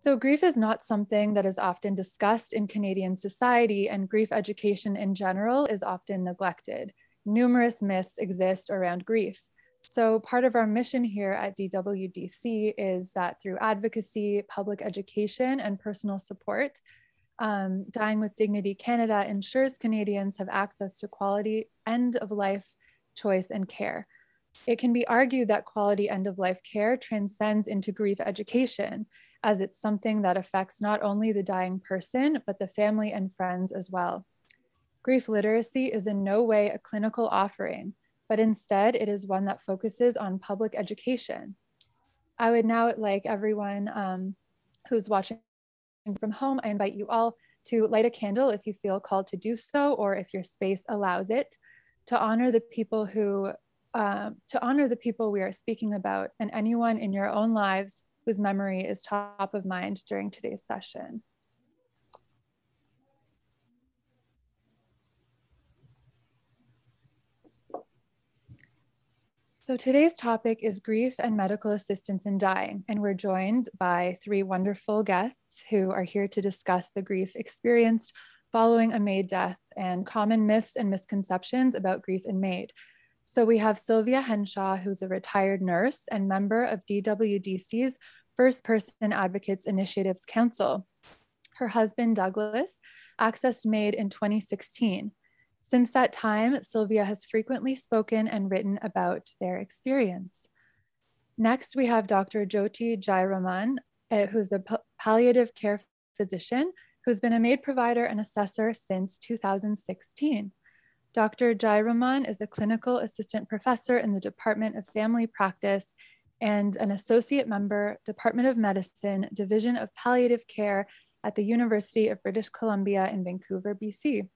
So, grief is not something that is often discussed in Canadian society, and grief education in general is often neglected. Numerous myths exist around grief. So, part of our mission here at DWDC is that through advocacy, public education, and personal support, um, Dying with Dignity Canada ensures Canadians have access to quality end of life choice and care. It can be argued that quality end of life care transcends into grief education as it's something that affects not only the dying person, but the family and friends as well. Grief literacy is in no way a clinical offering, but instead it is one that focuses on public education. I would now like everyone um, who's watching from home, I invite you all to light a candle if you feel called to do so, or if your space allows it, to honor the people who, uh, to honor the people we are speaking about and anyone in your own lives whose memory is top of mind during today's session. So today's topic is grief and medical assistance in dying, and we're joined by three wonderful guests who are here to discuss the grief experienced following a MAID death and common myths and misconceptions about grief in MAID. So we have Sylvia Henshaw, who's a retired nurse and member of DWDC's First Person Advocates Initiatives Council. Her husband, Douglas, accessed MAID in 2016. Since that time, Sylvia has frequently spoken and written about their experience. Next, we have Dr. Jyothi Jayaraman, uh, who's the palliative care physician who's been a MAID provider and assessor since 2016. Dr. Jayaraman is a clinical assistant professor in the Department of Family Practice and an associate member, Department of Medicine, Division of Palliative Care at the University of British Columbia in Vancouver, BC.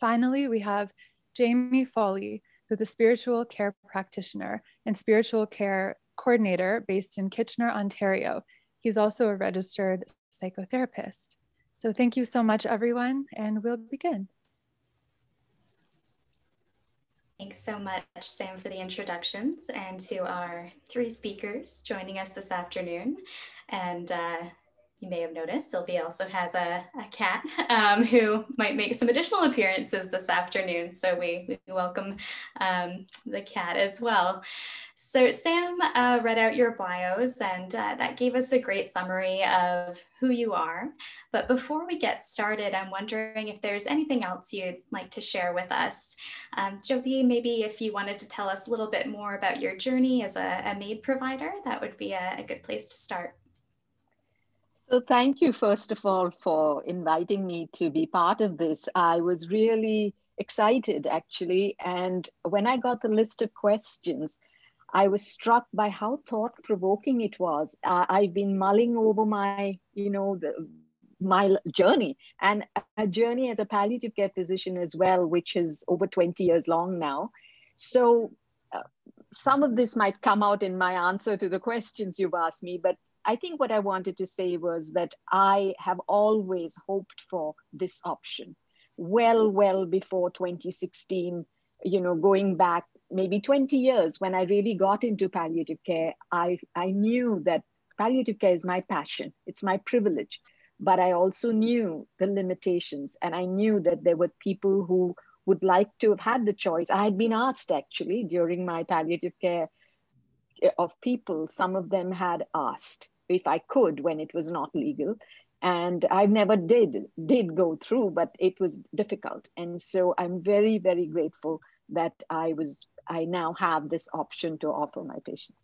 Finally, we have Jamie Foley, who's a spiritual care practitioner and spiritual care coordinator based in Kitchener, Ontario. He's also a registered psychotherapist. So thank you so much, everyone, and we'll begin. Thanks so much, Sam, for the introductions and to our three speakers joining us this afternoon. And uh, you may have noticed Sylvia also has a, a cat um, who might make some additional appearances this afternoon. So we, we welcome um, the cat as well. So Sam uh, read out your bios and uh, that gave us a great summary of who you are. But before we get started, I'm wondering if there's anything else you'd like to share with us. Um, maybe if you wanted to tell us a little bit more about your journey as a, a MAID provider, that would be a, a good place to start. So thank you, first of all, for inviting me to be part of this. I was really excited, actually. And when I got the list of questions, I was struck by how thought provoking it was. Uh, I've been mulling over my, you know, the, my journey and a journey as a palliative care physician as well, which is over 20 years long now. So uh, some of this might come out in my answer to the questions you've asked me, but I think what I wanted to say was that I have always hoped for this option well, well before 2016, you know, going back maybe 20 years when I really got into palliative care, I, I knew that palliative care is my passion, it's my privilege. But I also knew the limitations, and I knew that there were people who would like to have had the choice. I had been asked actually during my palliative care eh, of people, some of them had asked if I could when it was not legal. And I never did did go through, but it was difficult. And so I'm very, very grateful that I was I now have this option to offer my patients.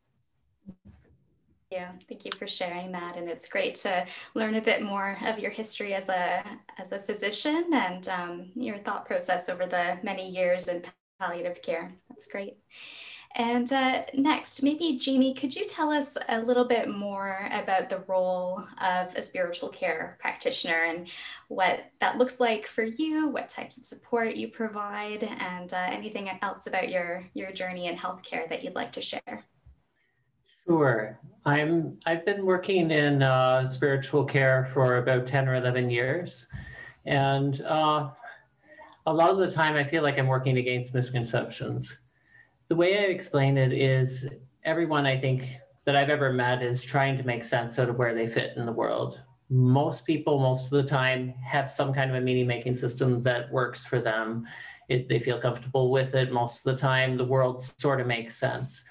Yeah, thank you for sharing that. And it's great to learn a bit more of your history as a as a physician and um, your thought process over the many years in palliative care. That's great. And uh, next, maybe Jamie, could you tell us a little bit more about the role of a spiritual care practitioner and what that looks like for you, what types of support you provide, and uh, anything else about your, your journey in healthcare that you'd like to share? Sure. I'm, I've been working in uh, spiritual care for about 10 or 11 years. And uh, a lot of the time, I feel like I'm working against misconceptions the way I explain it is everyone, I think, that I've ever met is trying to make sense out of where they fit in the world. Most people, most of the time, have some kind of a meaning making system that works for them. It, they feel comfortable with it most of the time. The world sort of makes sense.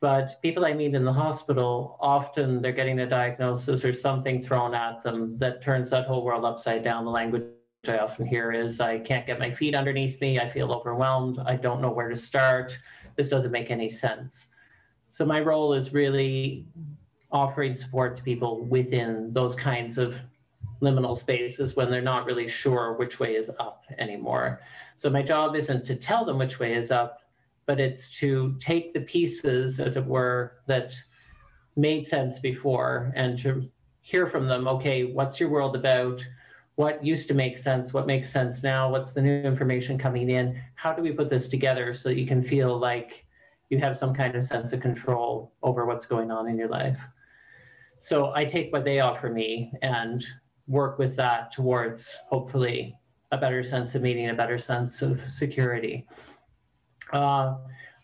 But people I meet in the hospital, often they're getting a diagnosis or something thrown at them that turns that whole world upside down. The language I often hear is I can't get my feet underneath me. I feel overwhelmed. I don't know where to start. This doesn't make any sense. So my role is really offering support to people within those kinds of liminal spaces when they're not really sure which way is up anymore. So my job isn't to tell them which way is up, but it's to take the pieces, as it were, that made sense before and to hear from them okay, what's your world about? What used to make sense? What makes sense now? What's the new information coming in? How do we put this together so that you can feel like you have some kind of sense of control over what's going on in your life? So I take what they offer me and work with that towards hopefully a better sense of meaning, a better sense of security. Uh,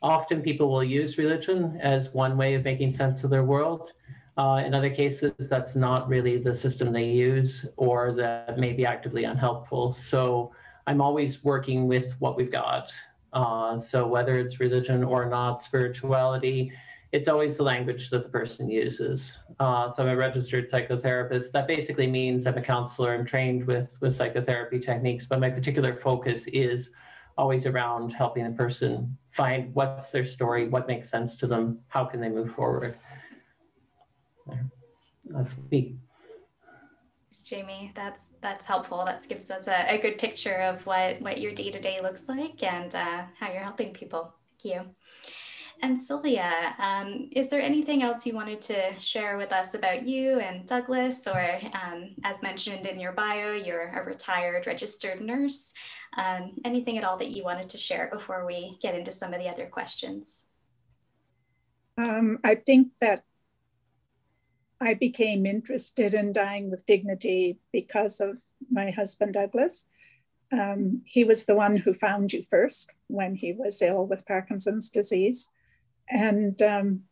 often people will use religion as one way of making sense of their world. Uh, in other cases, that's not really the system they use or that may be actively unhelpful. So I'm always working with what we've got. Uh, so whether it's religion or not, spirituality, it's always the language that the person uses. Uh, so I'm a registered psychotherapist. That basically means I'm a counselor. I'm trained with, with psychotherapy techniques, but my particular focus is always around helping a person find what's their story, what makes sense to them, how can they move forward. That's me. Thanks, Jamie. That's that's helpful. That gives us a, a good picture of what what your day to day looks like and uh, how you're helping people. Thank you. And Sylvia, um, is there anything else you wanted to share with us about you and Douglas? Or, um, as mentioned in your bio, you're a retired registered nurse. Um, anything at all that you wanted to share before we get into some of the other questions? Um, I think that I became interested in dying with dignity because of my husband, Douglas. Um, he was the one who found you first when he was ill with Parkinson's disease. And um,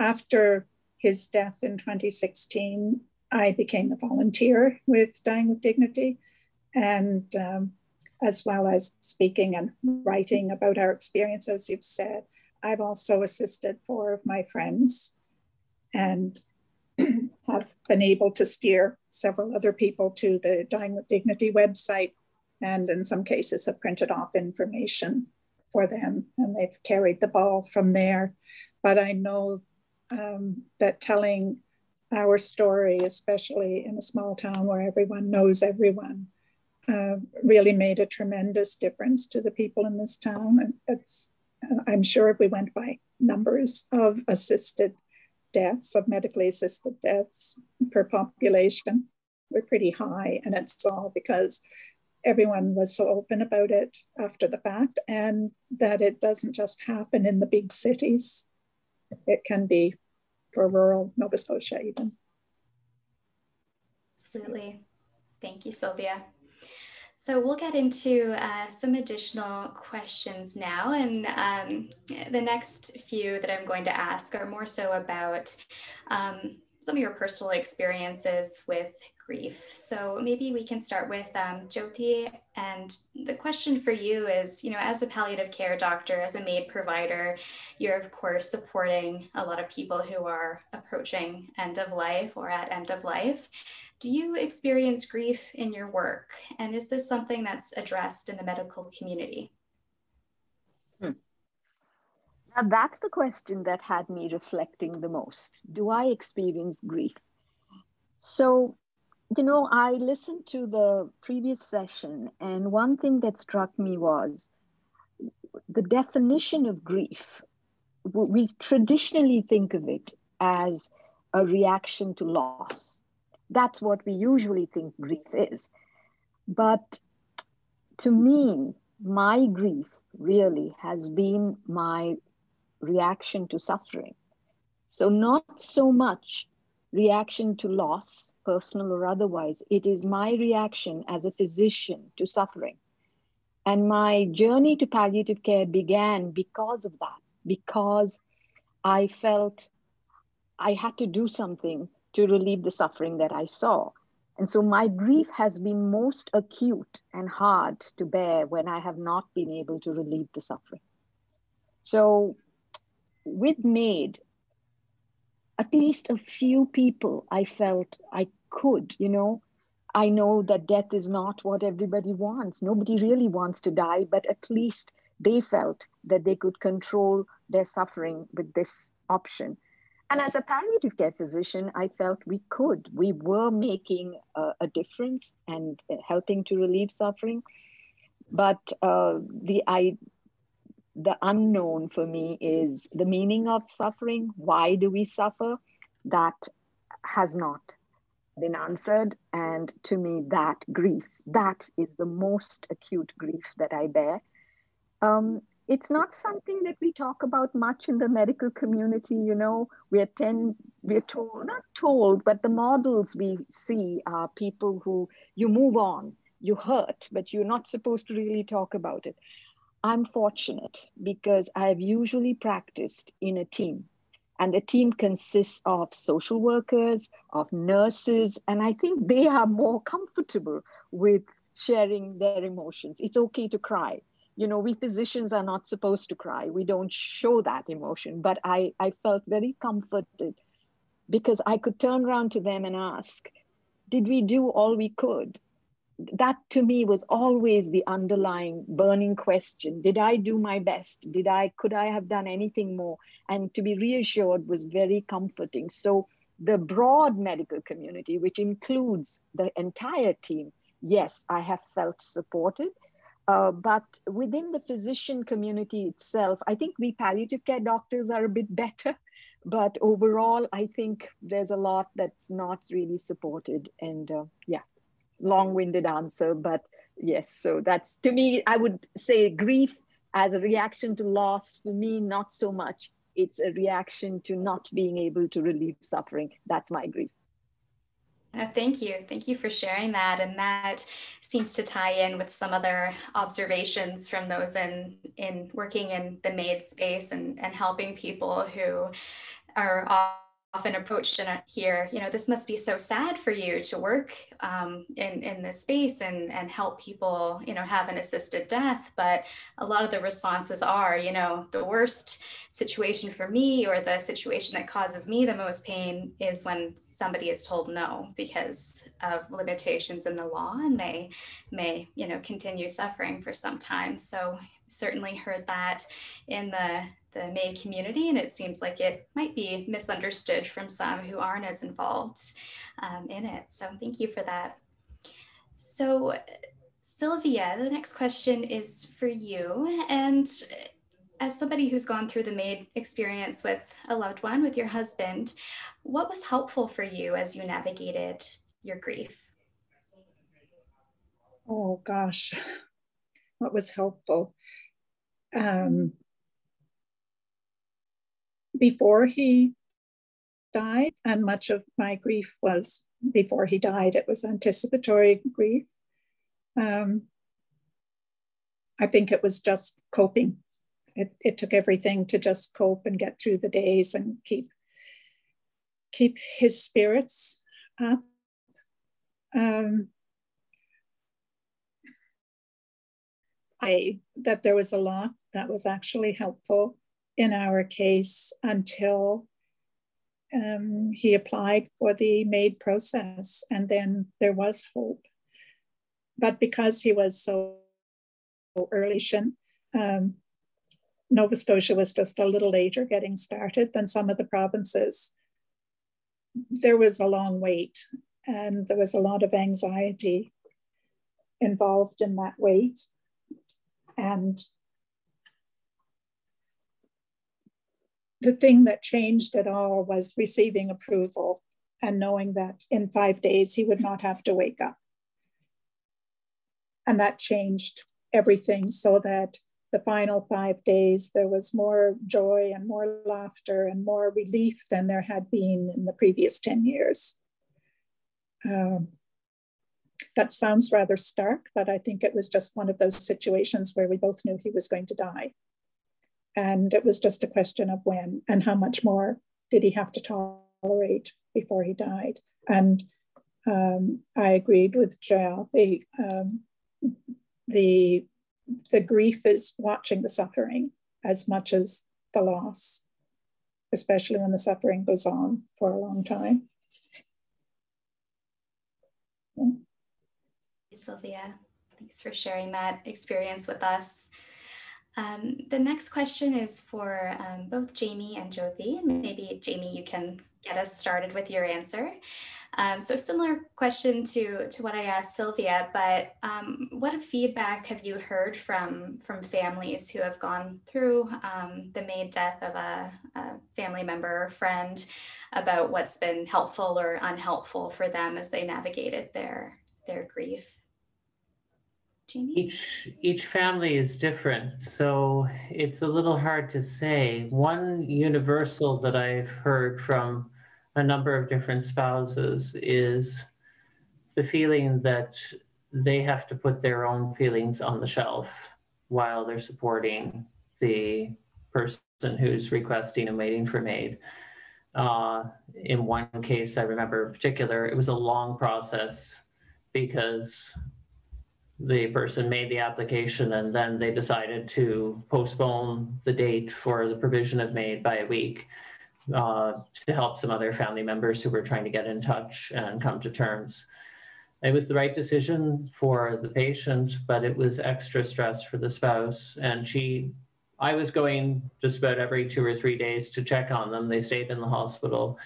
after his death in 2016, I became a volunteer with Dying with Dignity, and um, as well as speaking and writing about our experience, as you've said. I've also assisted four of my friends and have been able to steer several other people to the Dying with Dignity website, and in some cases have printed off information for them and they've carried the ball from there. But I know um, that telling our story, especially in a small town where everyone knows everyone, uh, really made a tremendous difference to the people in this town. And it's, I'm sure if we went by numbers of assisted deaths, of medically assisted deaths per population, we're pretty high. And it's all because everyone was so open about it after the fact and that it doesn't just happen in the big cities. It can be for rural Nova Scotia even. Absolutely. Thank you, Sylvia. So we'll get into uh, some additional questions now. And um, the next few that I'm going to ask are more so about um, some of your personal experiences with grief. So maybe we can start with um, Jyothi. And the question for you is, you know, as a palliative care doctor, as a MAID provider, you're of course supporting a lot of people who are approaching end of life or at end of life. Do you experience grief in your work? And is this something that's addressed in the medical community? Hmm. Now, that's the question that had me reflecting the most. Do I experience grief? So, you know, I listened to the previous session, and one thing that struck me was the definition of grief. We traditionally think of it as a reaction to loss. That's what we usually think grief is. But to me, my grief really has been my reaction to suffering. So, not so much reaction to loss, personal or otherwise. It is my reaction as a physician to suffering. And my journey to palliative care began because of that, because I felt I had to do something to relieve the suffering that I saw. And so my grief has been most acute and hard to bear when I have not been able to relieve the suffering. So with MAID, at least a few people I felt I could, you know, I know that death is not what everybody wants. Nobody really wants to die, but at least they felt that they could control their suffering with this option. And as a palliative care physician, I felt we could. We were making a, difference and uh, helping to relieve suffering. But uh, the, I, the unknown for me is the meaning of suffering. Why do we suffer? That has not been answered. And to me, that grief, that is the most acute grief that I bear. Um, it's not something that we talk about much in the medical community you know. We're ten we're told not told but the models we see are people who you move on you hurt but you're not supposed to really talk about it. I'm fortunate because i've usually practiced in a team and the team consists of social workers of nurses and i think they are more comfortable with sharing their emotions. It's okay to cry you know we physicians are not supposed to cry. We don't show that emotion but i i felt very comforted because i could turn around to them and ask did we do all we could? That to me was always the underlying burning question. Did i do my best? Did i could i have done anything more? And to be reassured was very comforting. So the broad medical community which includes the entire team yes i have felt supported uh, but within the physician community itself, I think we palliative care doctors are a bit better. But overall, I think there's a lot that's not really supported. And uh, yeah, long winded answer. But yes, so that's to me, I would say grief as a reaction to loss, for me, not so much. It's a reaction to not being able to relieve suffering. That's my grief. Uh, thank you. Thank you for sharing that. And that seems to tie in with some other observations from those in, in working in the MAID space and, and helping people who are often approached here, you know, this must be so sad for you to work um, in, in this space and, and help people, you know, have an assisted death. But a lot of the responses are, you know, the worst situation for me or the situation that causes me the most pain is when somebody is told no because of limitations in the law and they may, you know, continue suffering for some time. So certainly heard that in the the MAID community, and it seems like it might be misunderstood from some who aren't as involved um, in it. So thank you for that. So Sylvia, the next question is for you. And as somebody who's gone through the MAID experience with a loved one, with your husband, what was helpful for you as you navigated your grief? Oh gosh, what was helpful? Um, before he died, and much of my grief was before he died. It was anticipatory grief. Um, I think it was just coping. It, it took everything to just cope and get through the days and keep keep his spirits up. Um, I that there was a lot that was actually helpful in our case until um, he applied for the MAID process, and then there was hope. But because he was so early, um, Nova Scotia was just a little later getting started than some of the provinces. There was a long wait, and there was a lot of anxiety involved in that wait. And the thing that changed it all was receiving approval and knowing that in five days he would not have to wake up. And that changed everything so that the final five days there was more joy and more laughter and more relief than there had been in the previous 10 years. Um, that sounds rather stark, but I think it was just one of those situations where we both knew he was going to die. And it was just a question of when and how much more did he have to tolerate before he died. And um, I agreed with Jael. The, um, the, the grief is watching the suffering as much as the loss, especially when the suffering goes on for a long time. Yeah. Sylvia, thanks for sharing that experience with us. Um, the next question is for um, both Jamie and Jyothi. Maybe Jamie, you can get us started with your answer. Um, so similar question to, to what I asked Sylvia, but um, what feedback have you heard from, from families who have gone through um, the MAID death of a, a, family member or friend about what's been helpful or unhelpful for them as they navigated their, their grief? Jamie? Each each family is different, so it's a little hard to say. One universal that I've heard from a number of different spouses is the feeling that they have to put their own feelings on the shelf while they're supporting the person who's requesting and waiting for MAID. Uh, in one case, I remember in particular, it was a long process because the person made the application and then they decided to postpone the date for the provision of MAID by a week uh, to help some other family members who were trying to get in touch and come to terms. It was the right decision for the patient, but it was extra stress for the spouse. And she, I was going just about every two or three days to check on them. They stayed in the hospital.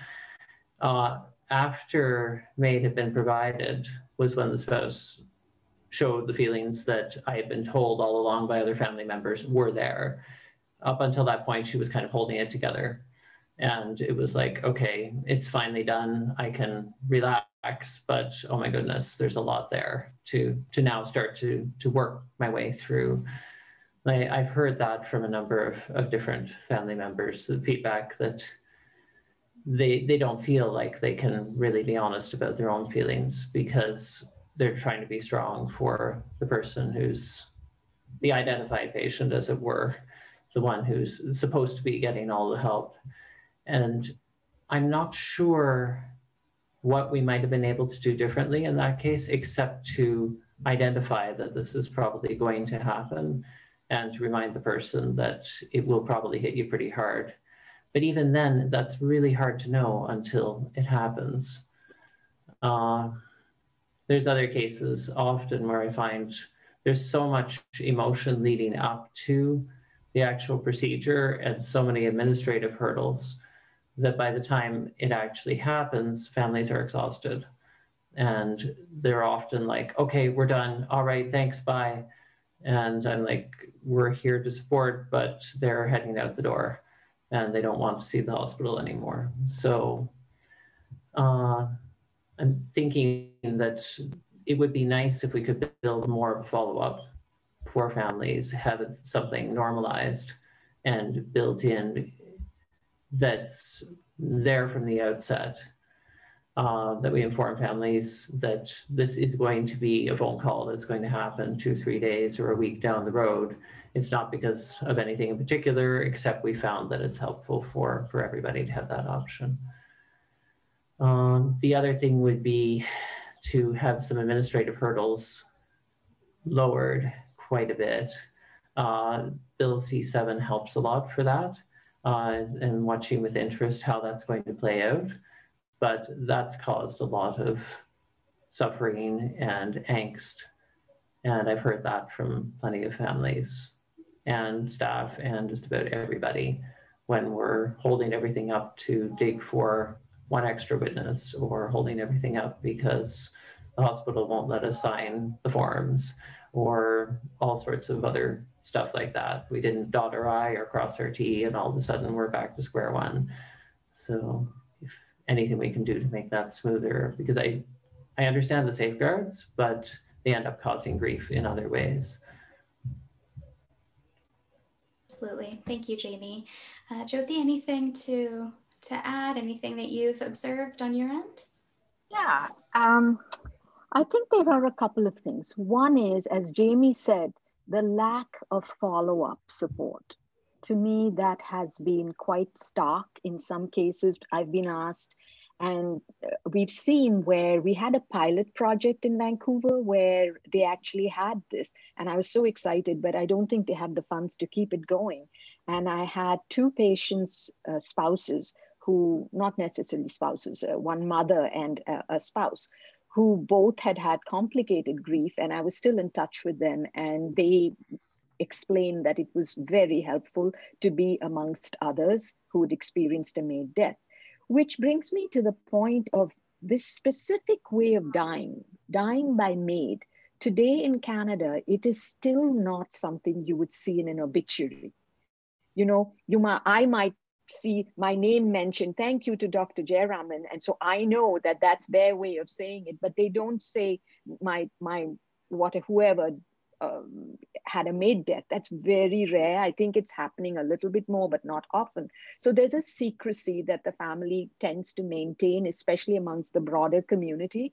Uh, after MAID had been provided was when the spouse showed the feelings that I had been told all along by other family members were there. Up until that point, she was kind of holding it together. And it was like, okay, it's finally done. I can relax, but oh my goodness, there's a lot there to to now start to to work my way through. I, I've heard that from a number of, of different family members, the feedback that they they don't feel like they can really be honest about their own feelings because they're trying to be strong for the person who's the identified patient, as it were, the one who's supposed to be getting all the help. And I'm not sure what we might have been able to do differently in that case, except to identify that this is probably going to happen and to remind the person that it will probably hit you pretty hard. But even then, that's really hard to know until it happens. Uh, there's other cases often where I find there's so much emotion leading up to the actual procedure and so many administrative hurdles that by the time it actually happens, families are exhausted. And they're often like, okay, we're done. All right, thanks, bye. And I'm like, we're here to support, but they're heading out the door and they don't want to see the hospital anymore. So uh, I'm thinking that it would be nice if we could build more of a follow up for families, have something normalized and built in that's there from the outset. Uh, that we inform families that this is going to be a phone call that's going to happen two, three days or a week down the road. It's not because of anything in particular, except we found that it's helpful for, for everybody to have that option. Um, the other thing would be to have some administrative hurdles lowered quite a bit. Uh, Bill C7 helps a lot for that uh, and watching with interest how that's going to play out. But that's caused a lot of suffering and angst. And I've heard that from plenty of families and staff and just about everybody when we're holding everything up to dig for one extra witness or holding everything up because the hospital won't let us sign the forms or all sorts of other stuff like that. We didn't dot our I or cross our T, and all of a sudden we're back to square one. So, if anything we can do to make that smoother, because I, I understand the safeguards, but they end up causing grief in other ways. Absolutely. Thank you, Jamie. Uh, Jyothi, anything to to add? Anything that you've observed on your end? Yeah, um, I think there are a couple of things. One is, as Jamie said, the lack of follow up support. To me, that has been quite stark in some cases. I've been asked, And uh, we've seen where we had a pilot project in Vancouver where they actually had this. And I was so excited, but I don't think they had the funds to keep it going. And I had two patients' uh, spouses who, not necessarily spouses, uh, one mother and a spouse, who both had had complicated grief. And I was still in touch with them. And they explained that it was very helpful to be amongst others who had experienced a MAID death which brings me to the point of this specific way of dying, dying by MAID. Today in Canada, it is still not something you would see in an obituary. You know, you might, I might see my name mentioned, thank you to Dr. Jayaraman. And so I know that that's their way of saying it, but they don't say my, my, what, whoever um, had a MAID death. That's very rare. I think it's happening a little bit more, but not often. So there's a secrecy that the family tends to maintain, especially amongst the broader community.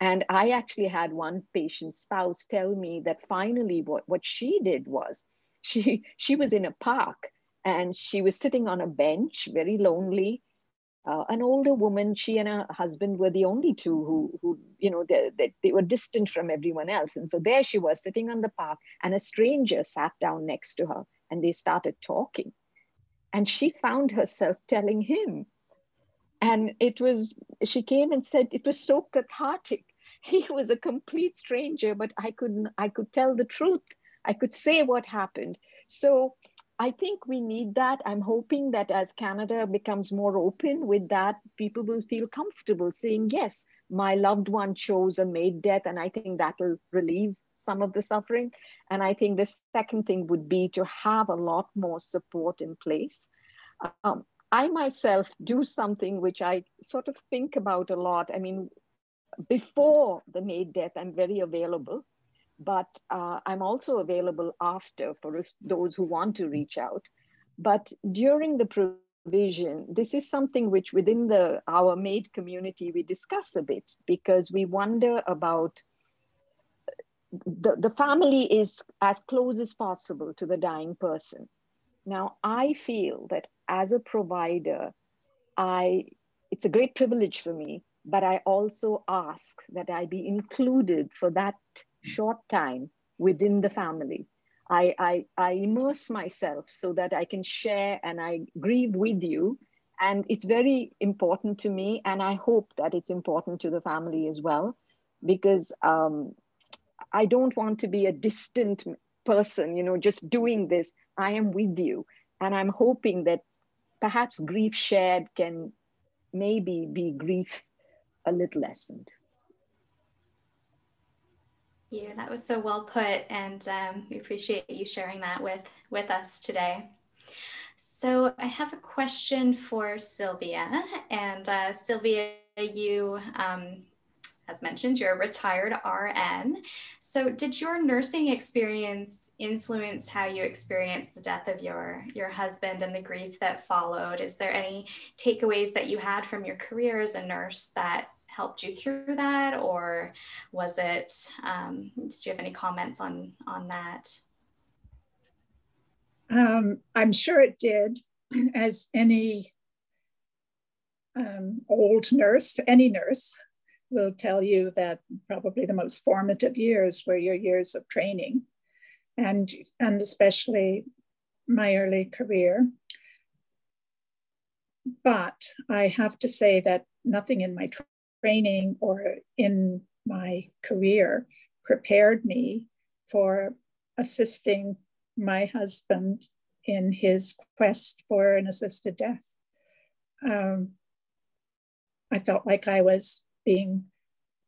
And I actually had one patient's spouse tell me that finally what, what she did was she, she was in a park and she was sitting on a bench, very lonely, uh, an older woman, she and her husband were the only two who, who you know, they, they, they, were distant from everyone else. And so there she was sitting on the park, and a stranger sat down next to her, and they started talking. And she found herself telling him. And it was, she came and said, it was so cathartic. He was a complete stranger, but I couldn't, I could tell the truth. I could say what happened. So I think we need that. I'm hoping that as Canada becomes more open with that, people will feel comfortable saying, yes, my loved one chose a MAID death, and I think that'll relieve some of the suffering. And I think the second thing would be to have a lot more support in place. Um, I myself do something which I sort of think about a lot. I mean, before the MAID death, I'm very available but uh, I'm also available after for those who want to reach out. But during the provision, this is something which within the our MAID community we discuss a bit because we wonder about the, the family is as close as possible to the dying person. Now, I feel that as a provider, I it's a great privilege for me, but I also ask that I be included for that short time within the family. I, I, I immerse myself so that I can share and I grieve with you. And it's very important to me. And I hope that it's important to the family as well, because um, I don't want to be a distant person, you know, just doing this. I am with you. And I'm hoping that perhaps grief shared can maybe be grief a little lessened you. That was so well put, and um, we appreciate you sharing that with, with us today. So I have a question for Sylvia. And uh, Sylvia, you, um, as mentioned, you're a retired RN. So did your nursing experience influence how you experienced the death of your, your husband and the grief that followed? Is there any takeaways that you had from your career as a nurse that helped you through that or was it um, did you have any comments on on that? Um, i'm sure it did. As any um, old nurse any nurse will tell you that probably the most formative years were your years of training. And and especially my early career. But i have to say that nothing in my training or in my career prepared me for assisting my husband in his quest for an assisted death. Um, I felt like I was being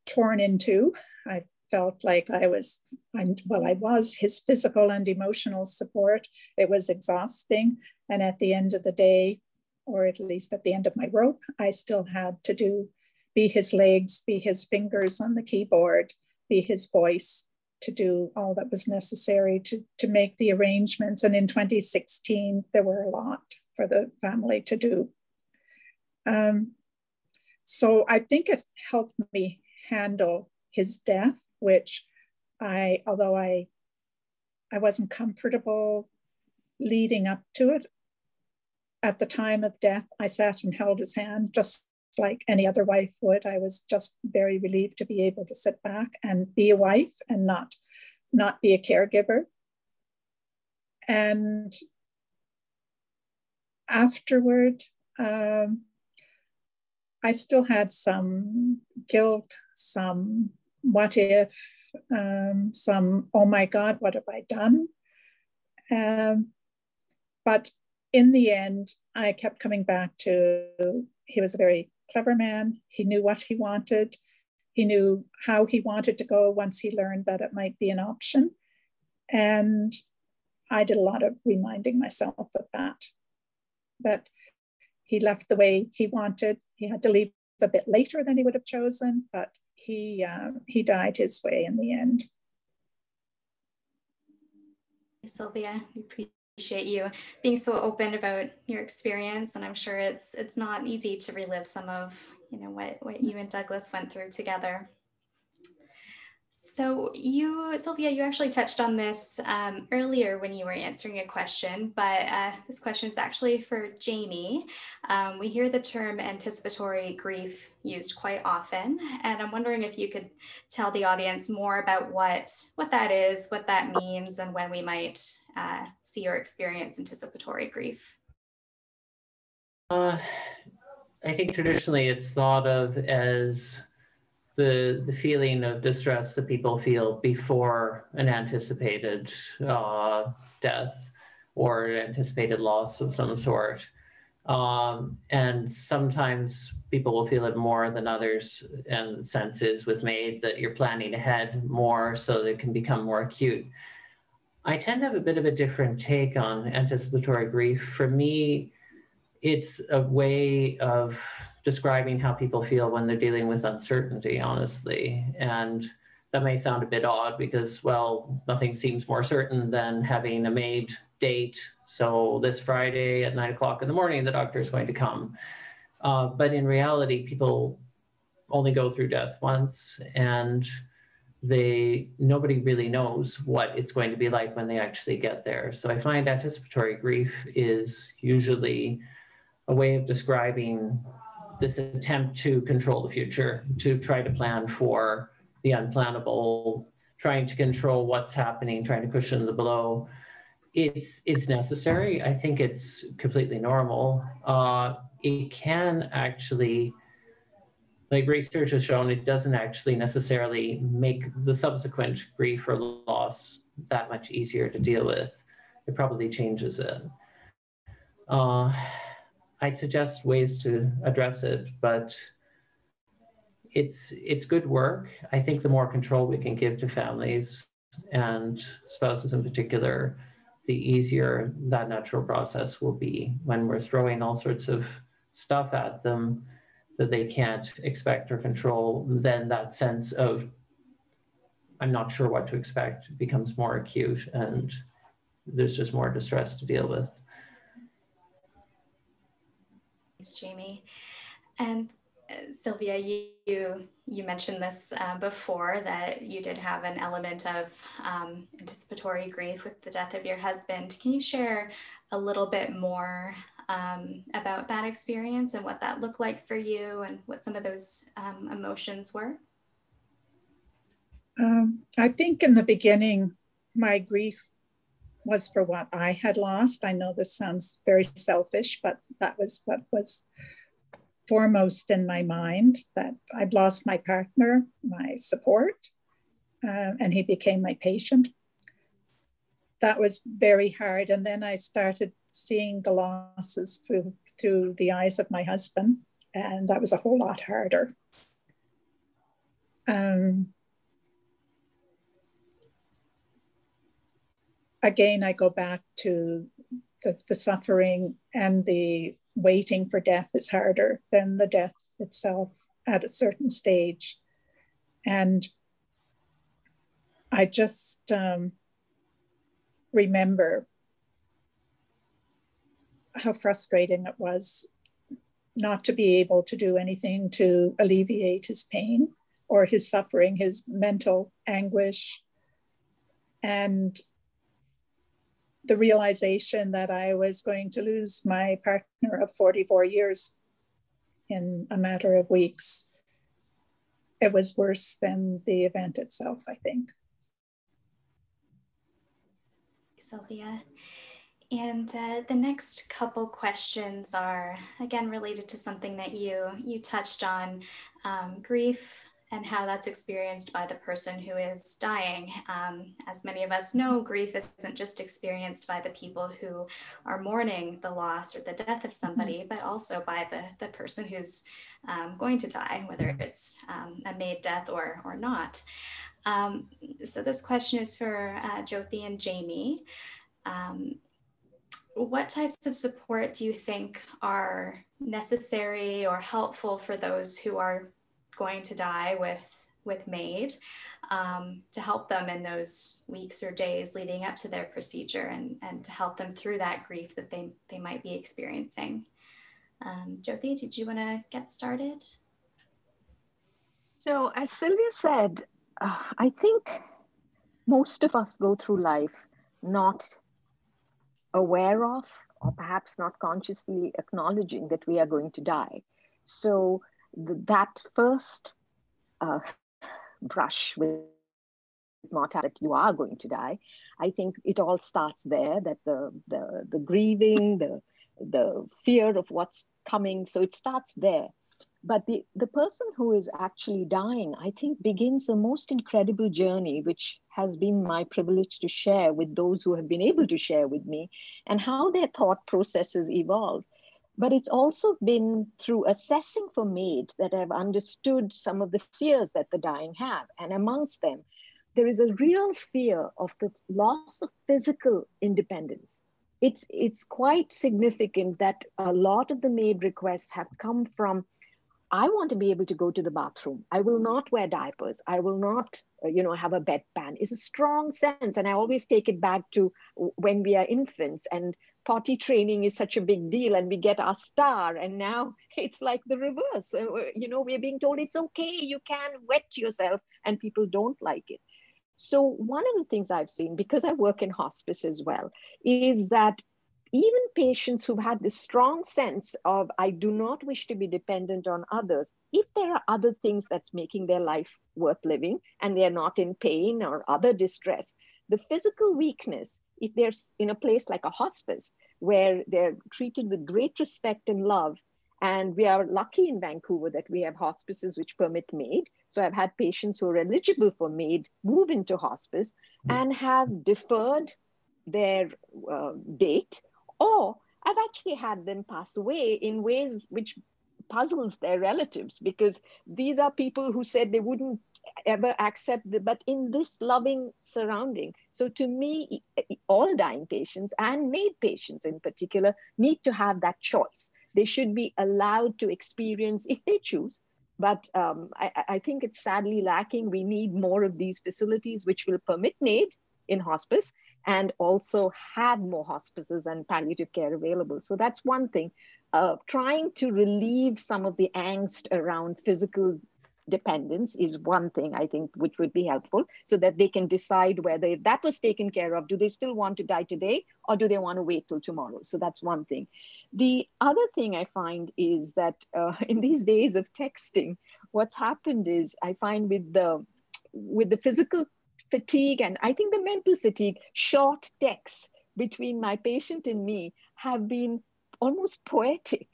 torn into. I felt like I was, well, I was his physical and emotional support. It was exhausting. And at the end of the day, or at least at the end of my rope, I still had to do be his legs, be his fingers on the keyboard, be his voice to do all that was necessary to, to make the arrangements. And in 2016, there were a lot for the family to do. Um, so I think it helped me handle his death, which I, although I, I wasn't comfortable leading up to it, at the time of death, I sat and held his hand just like any other wife would. I was just very relieved to be able to sit back and be a wife and not, not be a caregiver. And afterward, um, I still had some guilt, some what if, um, some oh my God, what have I done? Um, but in the end, I kept coming back to he was a very clever man. He knew what he wanted. He knew how he wanted to go once he learned that it might be an option. And I did a lot of reminding myself of that, that he left the way he wanted. He had to leave a bit later than he would have chosen, but he, uh, he died his way in the end. Sylvia, appreciate you being so open about your experience and i'm sure it's it's not easy to relive some of you know what what you and douglas went through together. So you sylvia you actually touched on this um, earlier when you were answering a question but uh, this question is actually for jamie. Um, we hear the term anticipatory grief used quite often and i'm wondering if you could tell the audience more about what what that is what that means and when we might uh, see or experience anticipatory grief? Uh, I think traditionally it's thought of as the the feeling of distress that people feel before an anticipated uh, death or anticipated loss of some sort. Um, and sometimes people will feel it more than others, and the sense with MAID that you're planning ahead more so that it can become more acute. I tend to have a bit of a different take on anticipatory grief. For me, it's a way of describing how people feel when they're dealing with uncertainty, honestly. And that may sound a bit odd because, well, nothing seems more certain than having a MAID date. So this Friday at nine o'clock in the morning, the doctor is going to come. Uh, but in reality, people only go through death once. And they nobody really knows what it's going to be like when they actually get there. So I find anticipatory grief is usually a way of describing this attempt to control the future, to try to plan for the unplannable, trying to control what's happening, trying to cushion the blow. It's it's necessary. I think it's completely normal. Uh, it can actually like research has shown, it doesn't actually necessarily make the subsequent grief or loss that much easier to deal with. It probably changes it. Uh, I'd suggest ways to address it, but it's it's good work. I think the more control we can give to families and spouses in particular, the easier that natural process will be when we're throwing all sorts of stuff at them that they can't expect or control, then that sense of I'm not sure what to expect becomes more acute and there's just more distress to deal with. Thanks, Jamie. And uh, Sylvia, you, you, you mentioned this uh, before that you did have an element of um, anticipatory grief with the death of your husband. Can you share a little bit more um, about that experience and what that looked like for you and what some of those um, emotions were? Um, I think in the beginning, my grief was for what I had lost. I know this sounds very selfish, but that was what was foremost in my mind that I'd lost my partner, my support, uh, and he became my patient. That was very hard. And then I started seeing the losses through through the eyes of my husband, and that was a whole lot harder. Um, again, I go back to the, the suffering and the waiting for death is harder than the death itself at a certain stage. And I just um, remember how frustrating it was not to be able to do anything to alleviate his pain or his suffering, his mental anguish, and the realization that I was going to lose my partner of 44 years in a matter of weeks. It was worse than the event itself, I think. Sylvia. And uh, the next couple questions are again related to something that you you touched on, um, grief and how that's experienced by the person who is dying. Um, as many of us know, grief isn't just experienced by the people who are mourning the loss or the death of somebody, mm-hmm. but also by the, the person who's um, going to die, whether it's um, a MAID death or, or not. Um, so this question is for uh, Jyothi and Jamie. What types of support do you think are necessary or helpful for those who are going to die with with MAID um, to help them in those weeks or days leading up to their procedure and, and to help them through that grief that they, they might be experiencing. Um, Jyothi, did you want to get started? So, as Sylvia said, uh, I think most of us go through life not aware of, or perhaps not consciously acknowledging that we are going to die. So, that first uh, brush with mortality, you are going to die. I think it all starts there. That the the the grieving, the the fear of what's coming. So it starts there. But the, the person who is actually dying, I think, begins a most incredible journey, which has been my privilege to share with those who have been able to share with me, and how their thought processes evolve. But it's also been through assessing for MAID that I've understood some of the fears that the dying have. And amongst them, there is a real fear of the loss of physical independence. It's, it's quite significant that a lot of the MAID requests have come from I want to be able to go to the bathroom. I will not wear diapers. I will not, uh, you know, have a bedpan. It's a strong sense. And I always take it back to when we are infants and potty training is such a big deal and we get our star and now it's like the reverse uh, uh, you know we're being told it's okay you can wet yourself and people don't like it so one of the things i've seen because i work in hospice as well is that even patients who've had this strong sense of i do not wish to be dependent on others if there are other things that's making their life worth living and they're not in pain or other distress the physical weakness if they're in a place like a hospice where they're treated with great respect and love, and we are lucky in Vancouver that we have hospices which permit MAID. So I've had patients who are eligible for MAID move into hospice mm. and have deferred their uh, date, or I've actually had them pass away in ways which puzzles their relatives because these are people who said they wouldn't ever accept the, but in this loving surrounding. So to me, all dying patients and MAID patients in particular need to have that choice. They should be allowed to experience if they choose. But um, I, I think it's sadly lacking. We need more of these facilities which will permit MAID in hospice and also have more hospices and palliative care available. So that's one thing. Uh, trying to relieve some of the angst around physical dependence is one thing I think which would be helpful so that they can decide whether that was taken care of, do they still want to die today or do they want to wait till tomorrow? So that's one thing. The other thing I find is that uh, in these days of texting, what's happened is I find with the with the physical fatigue and I think the mental fatigue, short texts between my patient and me have been almost poetic.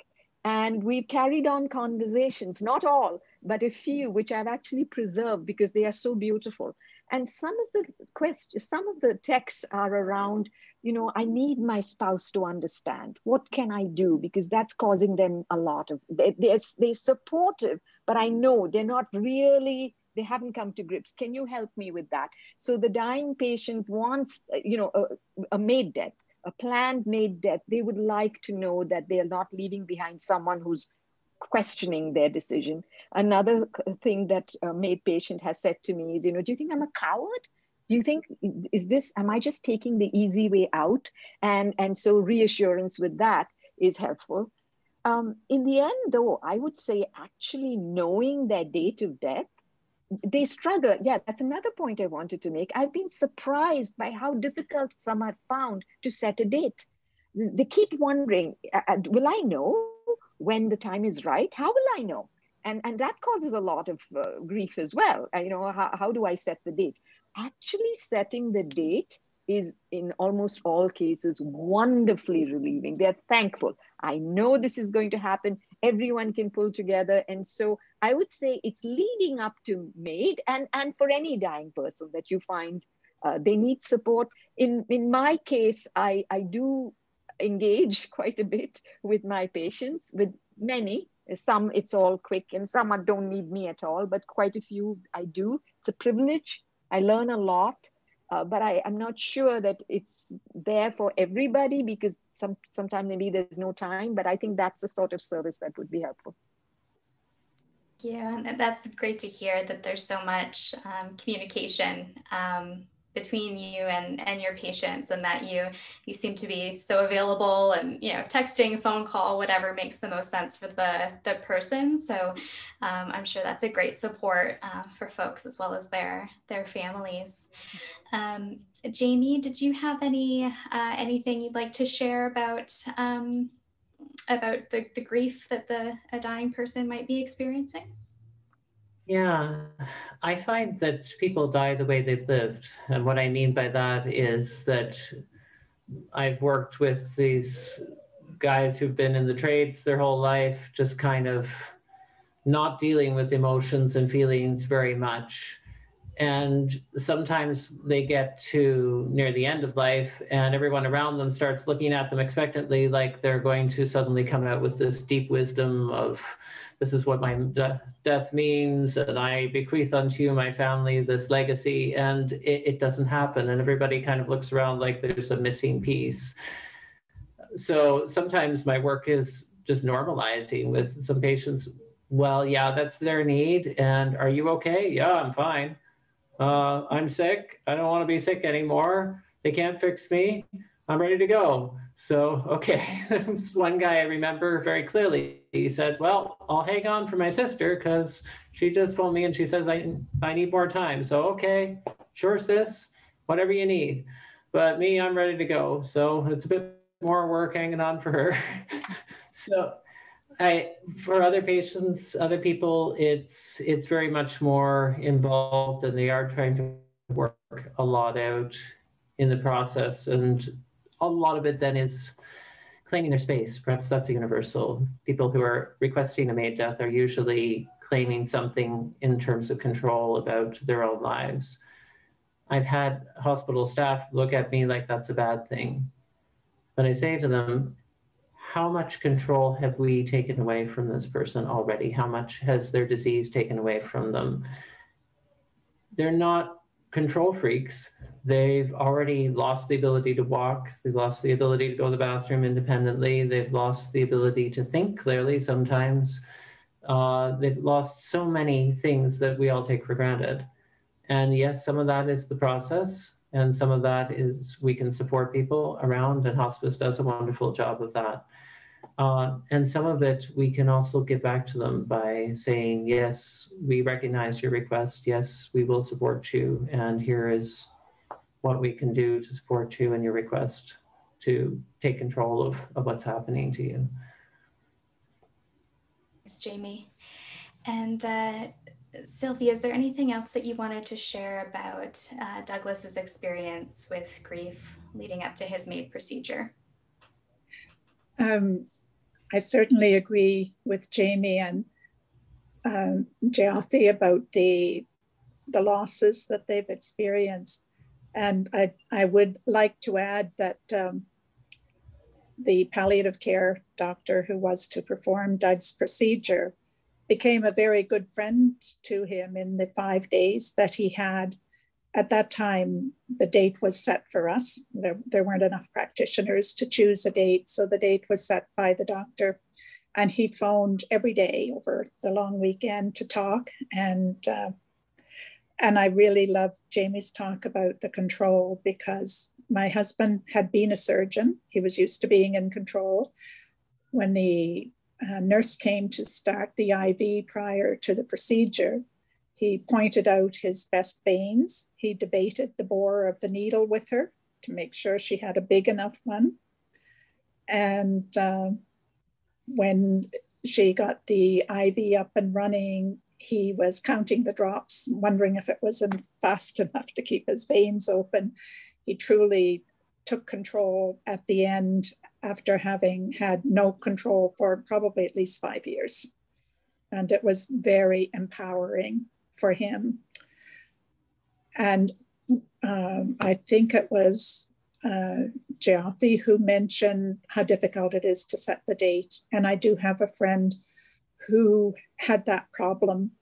And we've carried on conversations, not all, but a few which I've actually preserved because they are so beautiful. And some of the questions, some of the texts are around, you know, I need my spouse to understand. What can I do? Because that's causing them a lot of, they, they're, they're supportive, but I know they're not really, they haven't come to grips. Can you help me with that? So the dying patient wants, you know, a, a MAID death a planned MAID death, they would like to know that they are not leaving behind someone who's questioning their decision. Another thing that a MAID patient has said to me is, you know, do you think I'm a coward? Do you think is this? Am I just taking the easy way out? And and so reassurance with that is helpful. Um, in the end, though, I would say actually knowing their date of death, they struggle. Yeah, that's another point I wanted to make. I've been surprised by how difficult some have found to set a date. They keep wondering, uh, uh will I know? when the time is right, how will I know? And, and that causes a lot of uh, grief as well. you know, how, how do I set the date? Actually setting the date is in almost all cases wonderfully relieving. They're thankful. I know this is going to happen. Everyone can pull together. And so I would say it's leading up to MAID and, and for any dying person that you find uh, they need support. In, in my case, I, I do engage quite a bit with my patients, with many. Some it's all quick and some don't need me at all, but quite a few I do. It's a privilege. I learn a lot. Uh, but I, I'm not sure that it's there for everybody because some sometimes maybe there's no time. But I think that's the sort of service that would be helpful. Yeah, and that's great to hear that there's so much um, communication um, between you and and your patients and that you you seem to be so available and you know texting phone call whatever makes the most sense for the the person. So um, i'm sure that's a great support uh, for folks as well as their their families. Um, jamie did you have any uh, anything you'd like to share about um, about the, the grief that the a dying person might be experiencing yeah, I find that people die the way they've lived. And what I mean by that is that I've worked with these guys who've been in the trades their whole life, just kind of not dealing with emotions and feelings very much. And sometimes they get to near the end of life, and everyone around them starts looking at them expectantly, like they're going to suddenly come out with this deep wisdom of, this is what my de- death means, and I bequeath unto you, my family, this legacy. And it, it doesn't happen. And everybody kind of looks around like there's a missing piece. So sometimes my work is just normalizing with some patients. Well, yeah, that's their need. And are you okay? Yeah, I'm fine. Uh, I'm sick. I don't want to be sick anymore. They can't fix me. I'm ready to go. So, okay, one guy I remember very clearly. He said, "Well, I'll hang on for my sister because she just phoned me and she says I I need more time." So, okay, sure, sis, whatever you need. But me, I'm ready to go. So it's a bit more work hanging on for her. so, I for other patients, other people, it's it's very much more involved, and they are trying to work a lot out in the process and a lot of it then is claiming their space. Perhaps that's a universal. People who are requesting a MAID death are usually claiming something in terms of control about their own lives. I've had hospital staff look at me like that's a bad thing. But I say to them, how much control have we taken away from this person already? How much has their disease taken away from them? They're not control freaks they've already lost the ability to walk. They've lost the ability to go to the bathroom independently. They've lost the ability to think clearly sometimes. Uh, they've lost so many things that we all take for granted. And yes, some of that is the process, and some of that is we can support people around, and hospice does a wonderful job of that. Uh, and some of it we can also give back to them by saying, yes, we recognize your request. Yes, we will support you. And here is what we can do to support you in your request to take control of, of what's happening to you. Thanks, Jamie. And uh, Sylvia, is there anything else that you wanted to share about uh, Douglas's experience with grief leading up to his MAID procedure? Um, I certainly agree with Jamie and um, about the the losses that they've experienced. And I, I would like to add that um, the palliative care doctor who was to perform Doug's procedure became a very good friend to him in the five days that he had. At that time, the date was set for us. There, there weren't enough practitioners to choose a date, so the date was set by the doctor. And he phoned every day over the long weekend to talk. And uh, and I really love Jamie's talk about the control because my husband had been a surgeon. He was used to being in control. When the uh, nurse came to start the IV prior to the procedure, he pointed out his best veins. He debated the bore of the needle with her to make sure she had a big enough one. And uh, when she got the IV up and running. He was counting the drops, wondering if it wasn't fast enough to keep his veins open. He truly took control at the end after having had no control for probably at least five years. And it was very empowering for him. And um, I think it was uh, who mentioned how difficult it is to set the date. And I do have a friend who had that problem.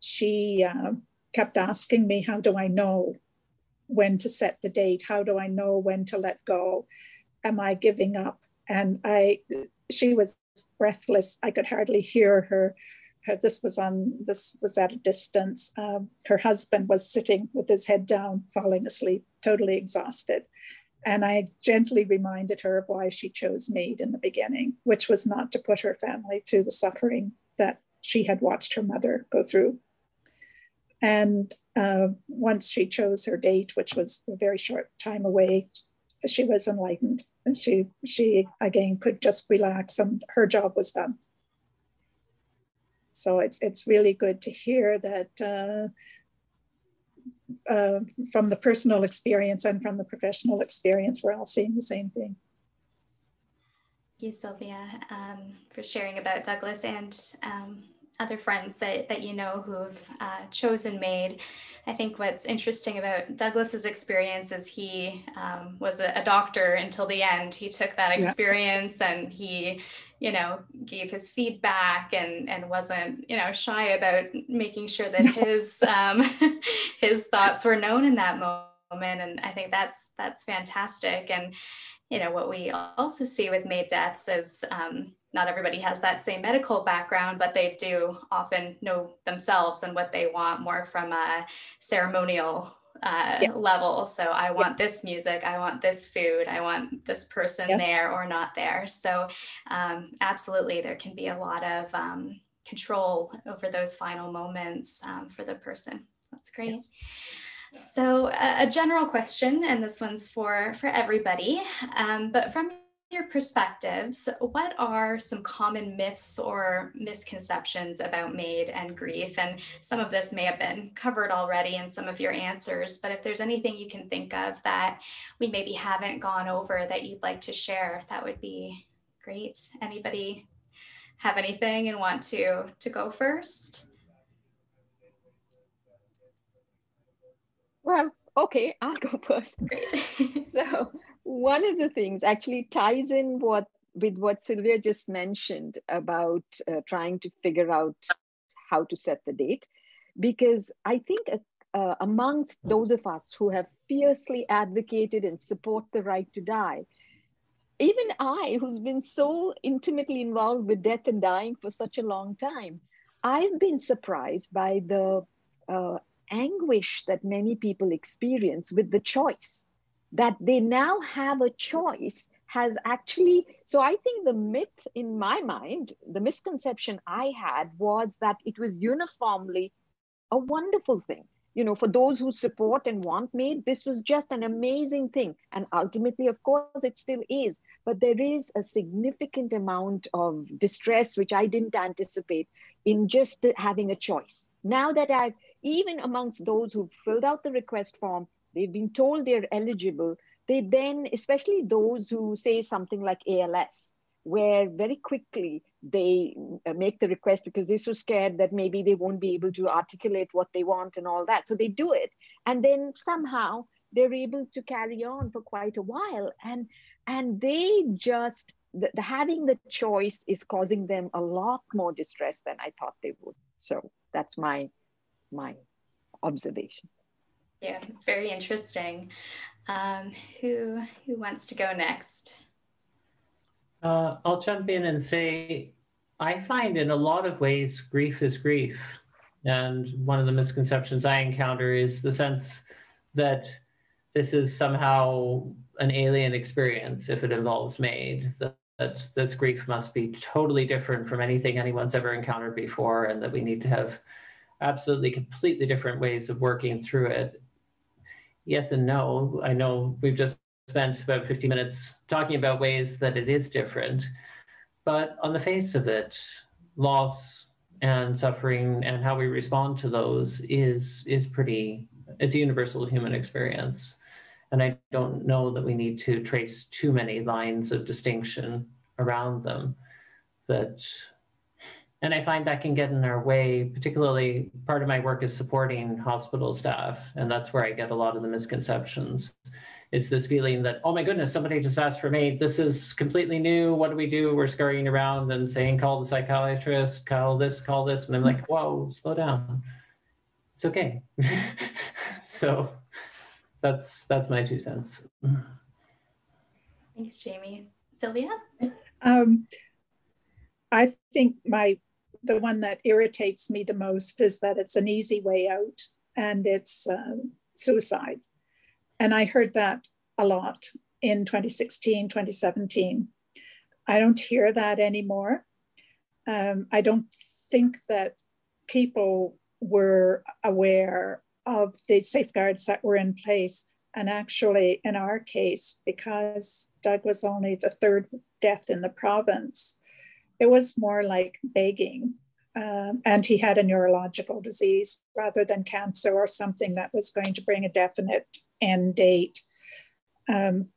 She uh, kept asking me, How do I know when to set the date? How do I know when to let go? Am I giving up? And I, she was breathless. I could hardly hear her. This was on, this was at a distance. Um, her husband was sitting with his head down, falling asleep, totally exhausted. And I gently reminded her of why she chose MAID in the beginning, which was not to put her family through the suffering that she had watched her mother go through. And uh, once she chose her date, which was a very short time away, she was enlightened and she she again could just relax and her job was done. So it's it's really good to hear that uh, uh, from the personal experience and from the professional experience, we're all seeing the same thing. Thank you, Sylvia, um, for sharing about Douglas and um, other friends that, that you know who've uh, chosen MAID. I think what's interesting about Douglas's experience is he um, was a, a, doctor until the end. He took that experience yeah. and he, you know, gave his feedback and and wasn't, you know, shy about making sure that his um, his thoughts were known in that moment. And I think that's that's fantastic. And you know what we also see with MAID deaths is um, not everybody has that same medical background, but they do often know themselves and what they want more from a ceremonial uh, yeah. level. So I want yeah. this music, I want this food, I want this person yes. there or not there. So um, absolutely, there can be a lot of um, control over those final moments um, for the person. That's great. Yes. So a general question, and this one's for for everybody, um, but from your perspectives, what are some common myths or misconceptions about MAID and grief? And some of this may have been covered already in some of your answers, but if there's anything you can think of that we maybe haven't gone over that you'd like to share, that would be great. Anybody have anything and want to, to go first? Well, okay, I'll go first. Great. so one of the things actually ties in what with what Sylvia just mentioned about uh, trying to figure out how to set the date, because I think uh, uh, amongst those of us who have fiercely advocated and support the right to die, even I, who's been so intimately involved with death and dying for such a long time, I've been surprised by the uh, anguish that many people experience with the choice that they now have a choice has actually so i think the myth in my mind the misconception i had was that it was uniformly a wonderful thing. You know for those who support and want MAID this was just an amazing thing. And ultimately of course it still is. But there is a significant amount of distress which i didn't anticipate in just having a choice. Now that i've even amongst those who've filled out the request form they've been told they're eligible, they then, especially those who say something like ALS, where very quickly they uh, make the request because they're so scared that maybe they won't be able to articulate what they want and all that. So they do it. And then somehow they're able to carry on for quite a while. And, and they just, the, the having the choice is causing them a lot more distress than I thought they would. So that's my, my observation. Yeah, it's very interesting. Um, who who wants to go next? Uh, I'll jump in and say, I find in a lot of ways grief is grief, and one of the misconceptions I encounter is the sense that this is somehow an alien experience if it involves MAID. That, that this grief must be totally different from anything anyone's ever encountered before, and that we need to have absolutely completely different ways of working through it yes and no. I know we've just spent about 50 minutes talking about ways that it is different, but on the face of it, loss and suffering and how we respond to those is is pretty it's a universal human experience. And I don't know that we need to trace too many lines of distinction around them that and I find that can get in our way, particularly part of my work is supporting hospital staff, and that's where I get a lot of the misconceptions. It's this feeling that, oh my goodness, somebody just asked for me. This is completely new. What do we do? We're scurrying around and saying, call the psychiatrist, call this, call this. And I'm like, whoa, slow down. It's okay. so that's that's my two cents. Thanks, Jamie. Sylvia? Um, I think my the one that irritates me the most is that it's an easy way out and it's um, suicide. And I heard that a lot in 2016, 2017. I don't hear that anymore. Um, I don't think that people were aware of the safeguards that were in place. And actually, in our case, because Doug was only the third death in the province, it was more like begging. Um, and he had a neurological disease rather than cancer or something that was going to bring a definite end date. Um,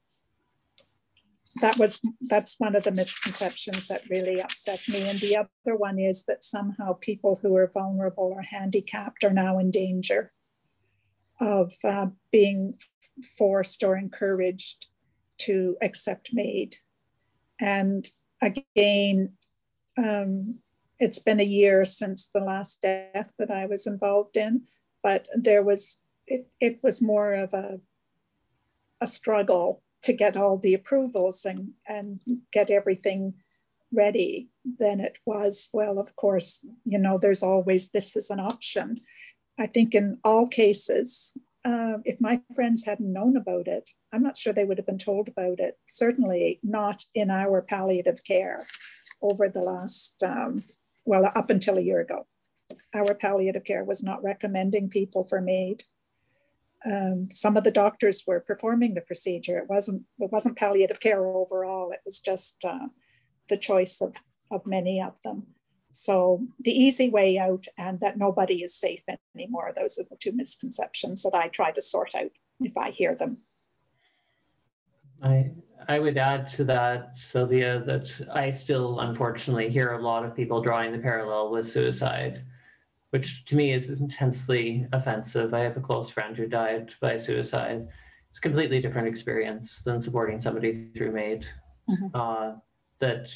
that was that's one of the misconceptions that really upset me. And the other one is that somehow people who are vulnerable or handicapped are now in danger of uh, being forced or encouraged to accept MAID. And again, um, it's been a year since the last death that I was involved in, but there was it, it was more of a a struggle to get all the approvals and and get everything ready than it was. Well of course you know there's always this as an option. I think in all cases uh, if my friends hadn't known about it i'm not sure they would have been told about it certainly not in our palliative care over the last, um, well, up until a year ago. Our palliative care was not recommending people for MAID. Um, some of the doctors were performing the procedure. It wasn't, it wasn't palliative care overall. It was just uh, the choice of, of many of them. So the easy way out and that nobody is safe anymore. Those are the two misconceptions that I try to sort out if I hear them. I I would add to that, Sylvia, that I still unfortunately hear a lot of people drawing the parallel with suicide, which to me is intensely offensive. I have a close friend who died by suicide. It's a completely different experience than supporting somebody through MAID. Mm-hmm. Uh, that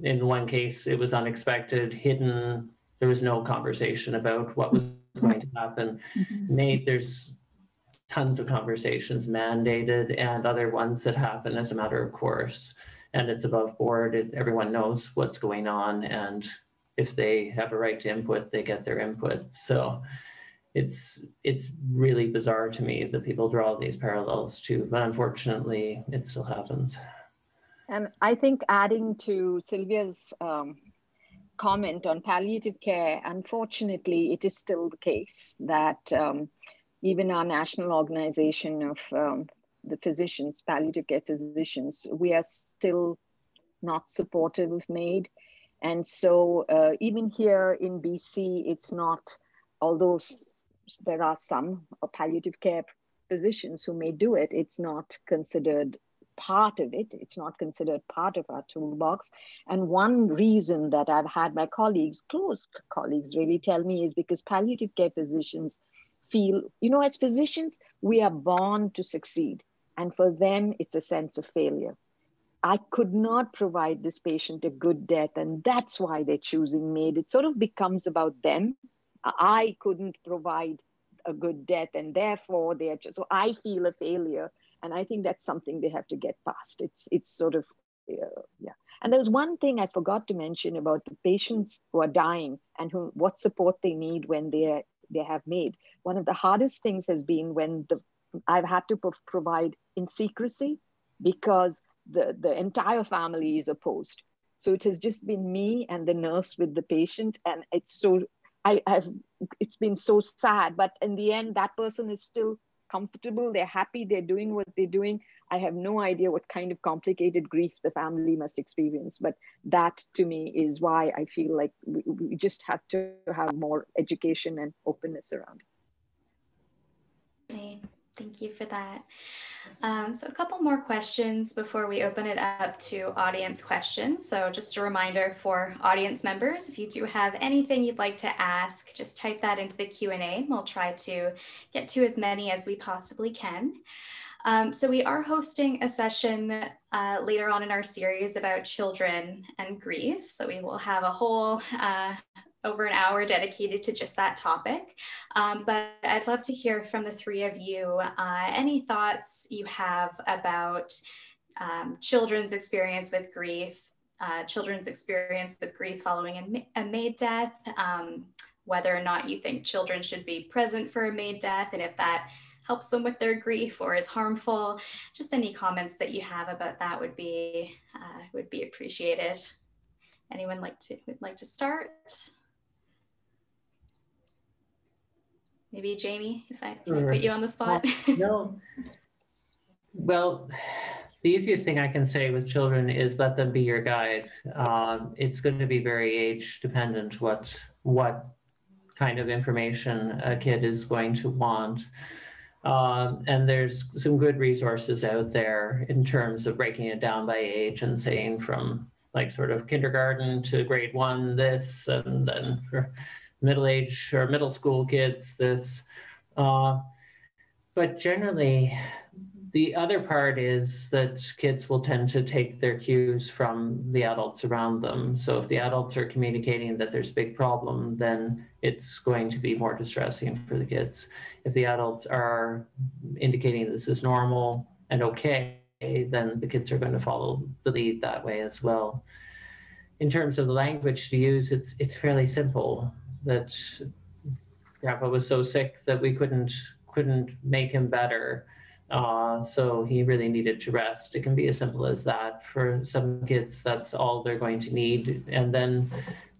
in one case, it was unexpected, hidden. There was no conversation about what was going to happen. Mm-hmm. MAID, there's tons of conversations mandated and other ones that happen as a matter of course. And it's above board. It, everyone knows what's going on. And if they have a right to input, they get their input. So it's it's really bizarre to me that people draw these parallels to, but unfortunately, it still happens. And I think adding to Sylvia's um, comment on palliative care, unfortunately, it is still the case that um, even our national organization of um, the physicians, palliative care physicians, we are still not supportive of MAID. And so uh, even here in BC, it's not, although there are some palliative care physicians who may do it, it's not considered part of it. It's not considered part of our toolbox. And one reason that I've had my colleagues, close colleagues, really tell me is because palliative care physicians feel, you know, as physicians, we are born to succeed. And for them, it's a sense of failure. I could not provide this patient a good death, and that's why they're choosing MAID. It sort of becomes about them. I couldn't provide a good death, and therefore they're just, so I feel a failure. And I think that's something they have to get past. It's, it's sort of, uh, yeah. And there's one thing I forgot to mention about the patients who are dying and who, what support they need when they're they have made. One of the hardest things has been when the I've had to provide in secrecy because the, the entire family is opposed. So it has just been me and the nurse with the patient, and it's so I, have it's been so sad. But in the end, that person is still comfortable, they're happy, they're doing what they're doing. I have no idea what kind of complicated grief the family must experience. But that to me is why I feel like we, we just have to have more education and openness around it. Thank you for that. Um, so a couple more questions before we open it up to audience questions. So just a reminder for audience members, if you do have anything you'd like to ask, just type that into the Q&A and we'll try to get to as many as we possibly can. Um, so we are hosting a session uh, later on in our series about children and grief. So we will have a whole uh, over an hour dedicated to just that topic. Um, but I'd love to hear from the three of you uh, any thoughts you have about um, children's experience with grief, uh, children's experience with grief following a, MAID death, um, whether or not you think children should be present for a MAID death, and if that helps them with their grief or is harmful. Just any comments that you have about that would be uh, would be appreciated. Anyone like to would like to start? Maybe Jamie, if I, sure. put you on the spot. no. Well, the easiest thing I can say with children is let them be your guide. Um, it's going to be very age dependent what what kind of information a kid is going to want. Um, and there's some good resources out there in terms of breaking it down by age and saying from like sort of kindergarten to grade one this and then middle age or middle school kids this. Uh, but generally, the other part is that kids will tend to take their cues from the adults around them. So if the adults are communicating that there's a big problem, then it's going to be more distressing for the kids. If the adults are indicating this is normal and okay, then the kids are going to follow the lead that way as well. In terms of the language to use, it's it's fairly simple that grandpa was so sick that we couldn't couldn't make him better. Uh, so he really needed to rest. It can be as simple as that. For some kids that's all they're going to need. And then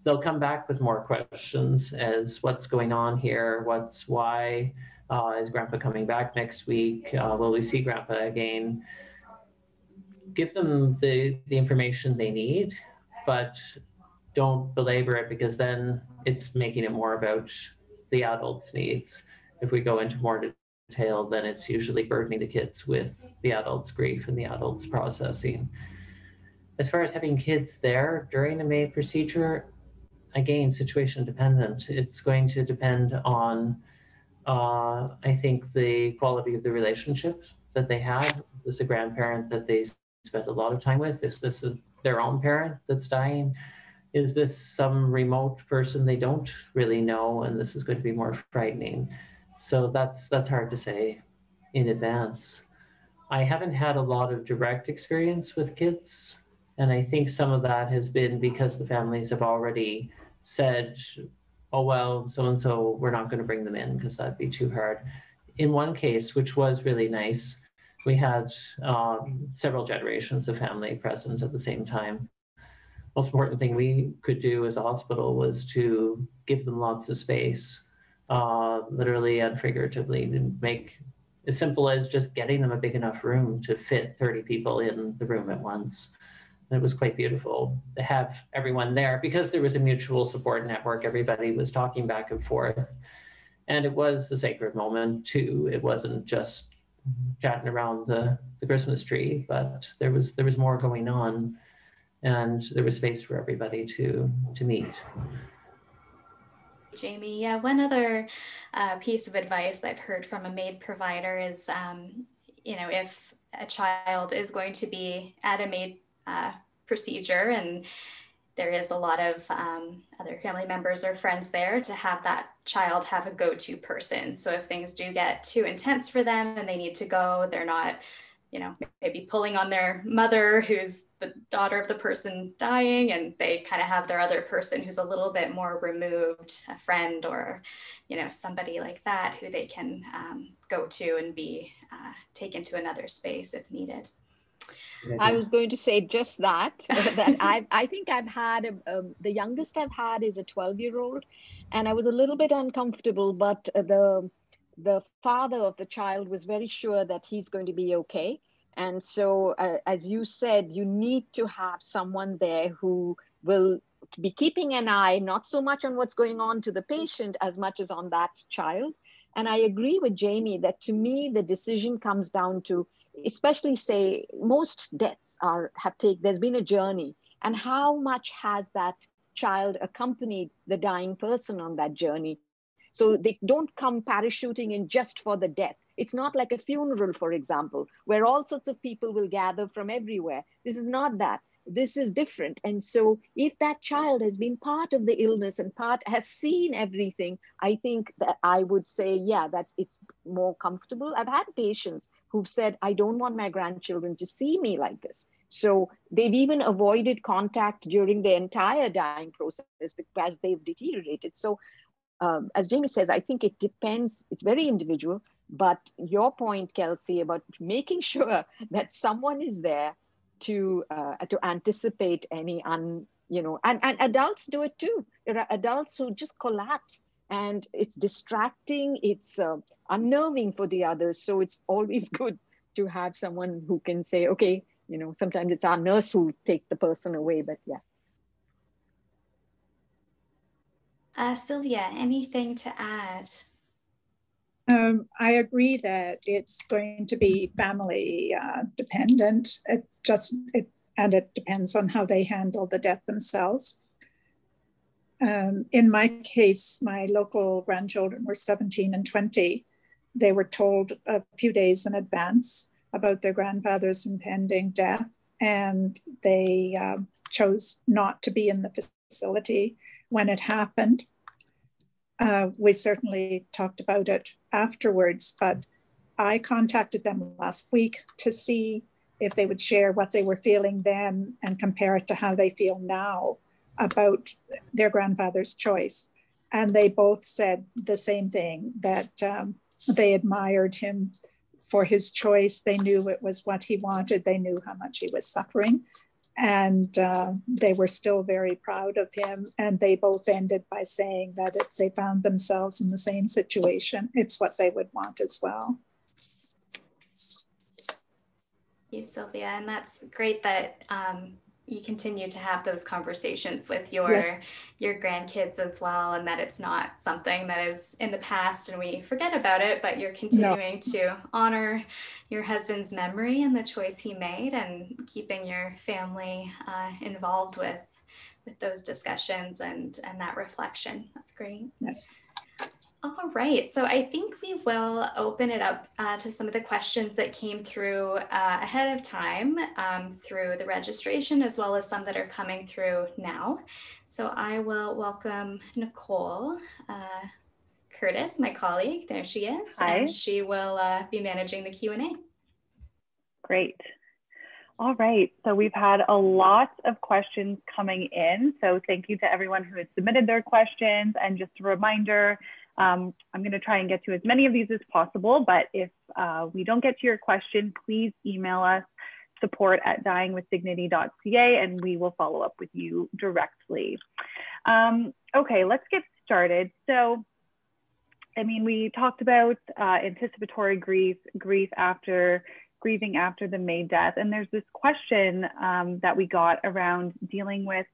they'll come back with more questions as what's going on here? What's why? Uh, is grandpa coming back next week? Uh, will we see grandpa again? Give them the, the information they need but don't belabor it because then it's making it more about the adults' needs. If we go into more detail, then it's usually burdening the kids with the adults' grief and the adults' processing. As far as having kids there during a MAID procedure, again, situation dependent. It's going to depend on, uh, I think, the quality of the relationship that they have. Is this a grandparent that they spend a lot of time with? Is this a, their own parent that's dying? Is this some remote person they don't really know and this is going to be more frightening? So that's that's hard to say in advance. I haven't had a lot of direct experience with kids and i think some of that has been because the families have already said oh well so and so we're not going to bring them in because that'd be too hard. In one case which was really nice we had um, several generations of family present at the same time most important thing we could do as a hospital was to give them lots of space, uh, literally and figuratively, and make as simple as just getting them a big enough room to fit 30 people in the room at once. And it was quite beautiful to have everyone there because there was a mutual support network. Everybody was talking back and forth. And it was a sacred moment too. It wasn't just chatting around the, the Christmas tree, but there was there was more going on and there was space for everybody to to meet. Jamie, yeah, one other uh, piece of advice I've heard from a MAID provider is, um, you know, if a child is going to be at a MAID uh, procedure and there is a lot of um, other family members or friends there to have that child have a go-to person. So if things do get too intense for them and they need to go, they're not you know, maybe pulling on their mother who's the daughter of the person dying, and they kind of have their other person who's a little bit more removed, a friend or, you know, somebody like that who they can um, go to and be uh, taken to another space if needed. I was going to say just that. that I I think I've had a, um, the youngest I've had is a 12 year old, and I was a little bit uncomfortable, but the the father of the child was very sure that he's going to be okay. And so, uh, as you said, you need to have someone there who will be keeping an eye, not so much on what's going on to the patient as much as on that child. And I agree with Jamie that to me, the decision comes down to, especially say, most deaths are have taken, there's been a journey. And how much has that child accompanied the dying person on that journey? So they don't come parachuting in just for the death. It's not like a funeral, for example, where all sorts of people will gather from everywhere. This is not that. This is different. And so if that child has been part of the illness and part has seen everything, I think that I would say, yeah, that's it's more comfortable. I've had patients who've said, I don't want my grandchildren to see me like this. So they've even avoided contact during the entire dying process because they've deteriorated. So um, as Jamie says, I think it depends, it's very individual, but your point, Kelsey, about making sure that someone is there to uh, to anticipate any un you know and, and adults do it too. There are adults who just collapse and it's distracting it's uh, unnerving for the others. So it's always good to have someone who can say okay you know sometimes it's our nurse who take the person away but yeah Uh, Sylvia, anything to add? Um, I agree that it's going to be family uh, dependent. It just it, and it depends on how they handle the death themselves. Um, in my case, my local grandchildren were 17 and 20. They were told a few days in advance about their grandfather's impending death, and they uh, chose not to be in the facility when it happened. Uh, we certainly talked about it afterwards, but I contacted them last week to see if they would share what they were feeling then and compare it to how they feel now about their grandfather's choice. And they both said the same thing that um, they admired him for his choice. They knew it was what he wanted, they knew how much he was suffering and uh, they were still very proud of him. And they both ended by saying that if they found themselves in the same situation, it's what they would want as well. Thank you, Sylvia. And that's great that um, you continue to have those conversations with your yes. your grandkids as well and that it's not something that is in the past and we forget about it but you're continuing no. to honor your husband's memory and the choice he made and keeping your family uh, involved with with those discussions and and that reflection that's great yes all right, so I think we will open it up uh, to some of the questions that came through uh, ahead of time um, through the registration, as well as some that are coming through now. So I will welcome Nicole uh, Curtis, my colleague. There she is. Hi. And she will uh, be managing the Q&A. Great. All right, so we've had a lot of questions coming in. So thank you to everyone who has submitted their questions. And just a reminder, um, I'm going to try and get to as many of these as possible, but if uh, we don't get to your question, please email us support at dyingwithdignity.ca and we will follow up with you directly. Um, okay, let's get started. So, I mean, we talked about uh, anticipatory grief, grief after grieving after the MAID death, and there's this question um, that we got around dealing with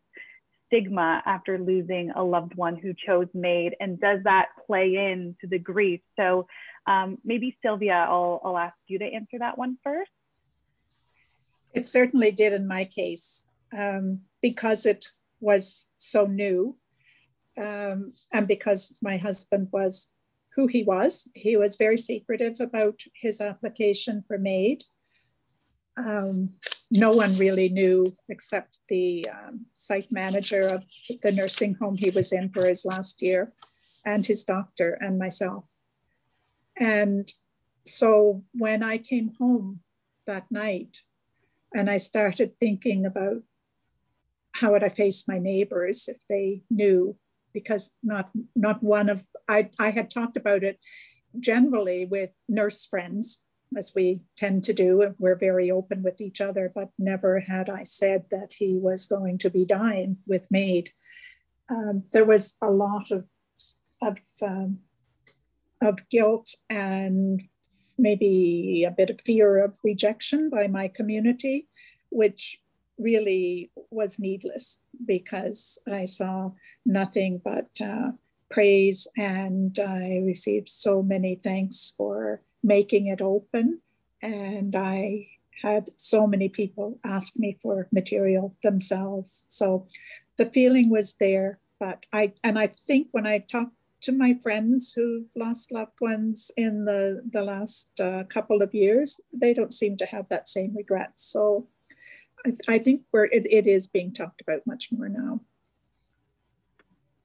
stigma after losing a loved one who chose MAID and does that play into the grief? So um, maybe sylvia I'll, I'll ask you to answer that one first. It certainly did in my case um, because it was so new um, and because my husband was who he was. He was very secretive about his application for MAID um, no one really knew except the um, site manager of the nursing home he was in for his last year and his doctor and myself. And so when I came home that night and I started thinking about how would I face my neighbors if they knew, because not not one of I, I had talked about it generally with nurse friends as we tend to do. We're very open with each other, but never had I said that he was going to be dying with MAID. Um, there was a lot of, of um, of guilt and maybe a bit of fear of rejection by my community, which really was needless because I saw nothing but uh, praise and I received so many thanks for making it open. And I had so many people ask me for material themselves. So the feeling was there, but I, and I think when I talked to my friends who've lost loved ones in the, the last uh, couple of years, they don't seem to have that same regret. So I, I think we're, it, it is being talked about much more now.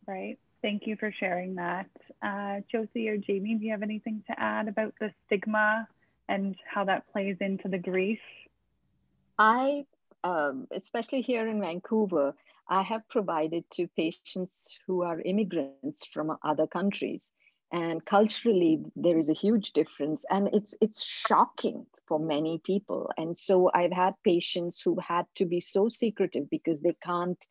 Right. Thank you for sharing that. Uh, Jyothi or Jamie, do you have anything to add about the stigma and how that plays into the grief? I, um, especially here in Vancouver, I have provided to patients who are immigrants from other countries. And culturally, there is a huge difference, and it's it's shocking for many people. And so I've had patients who had to be so secretive because they can't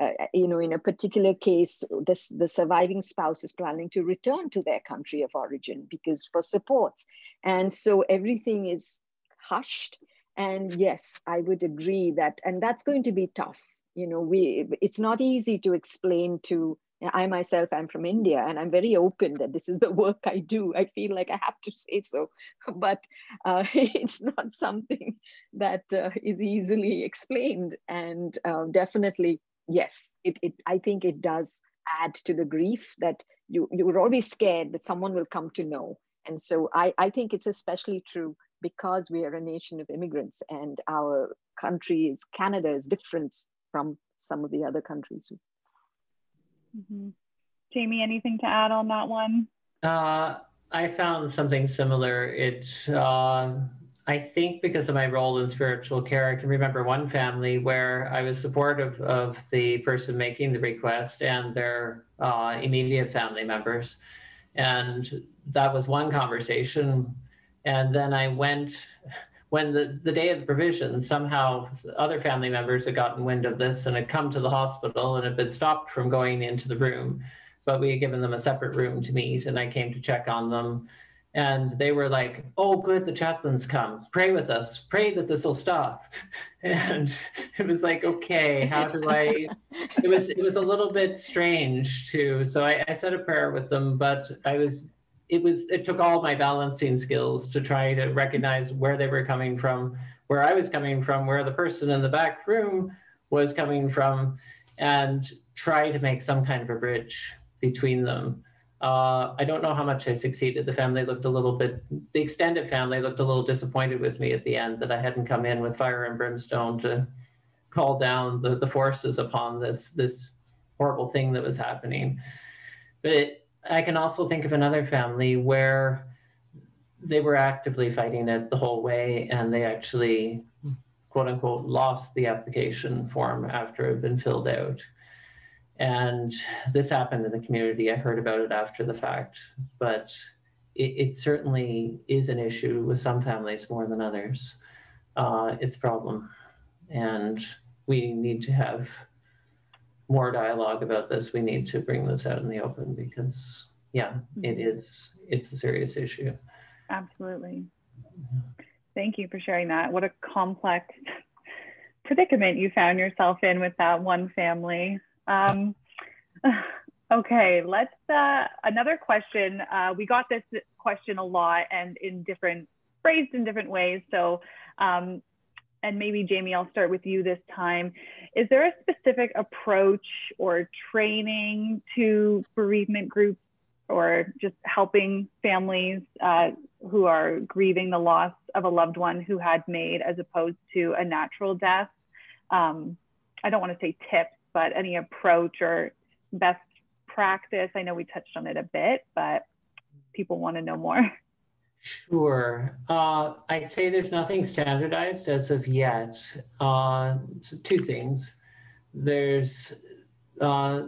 uh, you know, in a particular case, this, the surviving spouse is planning to return to their country of origin because for supports. And so everything is hushed. And yes, I would agree that, and that's going to be tough. You know, we, it's not easy to explain to, I myself, I'm from India and I'm very open that this is the work I do. I feel like I have to say so, but uh, it's not something that uh, is easily explained. And uh, definitely yes, it, it I think it does add to the grief that you you're always scared that someone will come to know. And so I, I think it's especially true because we are a nation of immigrants and our country is Canada is different from some of the other countries. Mm-hmm. Jamie, anything to add on that one? Uh, I found something similar. It uh, I think because of my role in spiritual care, I can remember one family where I was supportive of the person making the request and their uh, immediate family members. And that was one conversation. And then I went, when the, the day of the provision, somehow other family members had gotten wind of this and had come to the hospital and had been stopped from going into the room. But we had given them a separate room to meet, and I came to check on them and they were like, "Oh, good, the chaplains come. Pray with us. Pray that this will stop." And it was like, "Okay, how do I?" It was it was a little bit strange too. So I, I said a prayer with them, but I was it was it took all my balancing skills to try to recognize where they were coming from, where I was coming from, where the person in the back room was coming from, and try to make some kind of a bridge between them. Uh, I don't know how much I succeeded. The family looked a little bit, the extended family looked a little disappointed with me at the end that I hadn't come in with fire and brimstone to call down the, the forces upon this, this horrible thing that was happening. But it, I can also think of another family where they were actively fighting it the whole way and they actually, quote unquote, lost the application form after it had been filled out. And this happened in the community. I heard about it after the fact, but it, it certainly is an issue with some families more than others. Uh, it's a problem. And we need to have more dialogue about this. We need to bring this out in the open because, yeah, it mm-hmm. is, it's a serious issue. Absolutely. Thank you for sharing that. What a complex predicament you found yourself in with that one family. Um, okay, let's, uh, another question. Uh, we got this question a lot and in different, phrased in different ways. So, um, and maybe Jamie, I'll start with you this time. Is there a specific approach or training to bereavement groups or just helping families uh, who are grieving the loss of a loved one who had MAID as opposed to a natural death? Um, I don't want to say tips, but any approach or best practice? I know we touched on it a bit, but people want to know more. Sure. Uh, I'd say there's nothing standardized as of yet. Uh, so two things. There's uh,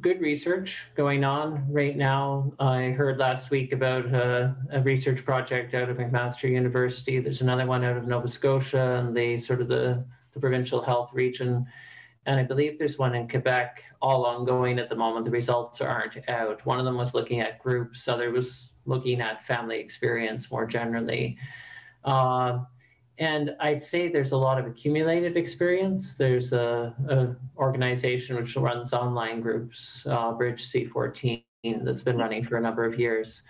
good research going on right now. I heard last week about a, a, research project out of McMaster University. There's another one out of Nova Scotia and the sort of the, the provincial health region and I believe there's one in Quebec, all ongoing at the moment. The results aren't out. One of them was looking at groups, other was looking at family experience more generally. Uh, and I'd say there's a lot of accumulated experience. There's a, a organization which runs online groups, uh, Bridge C-14, that's been running for a number of years.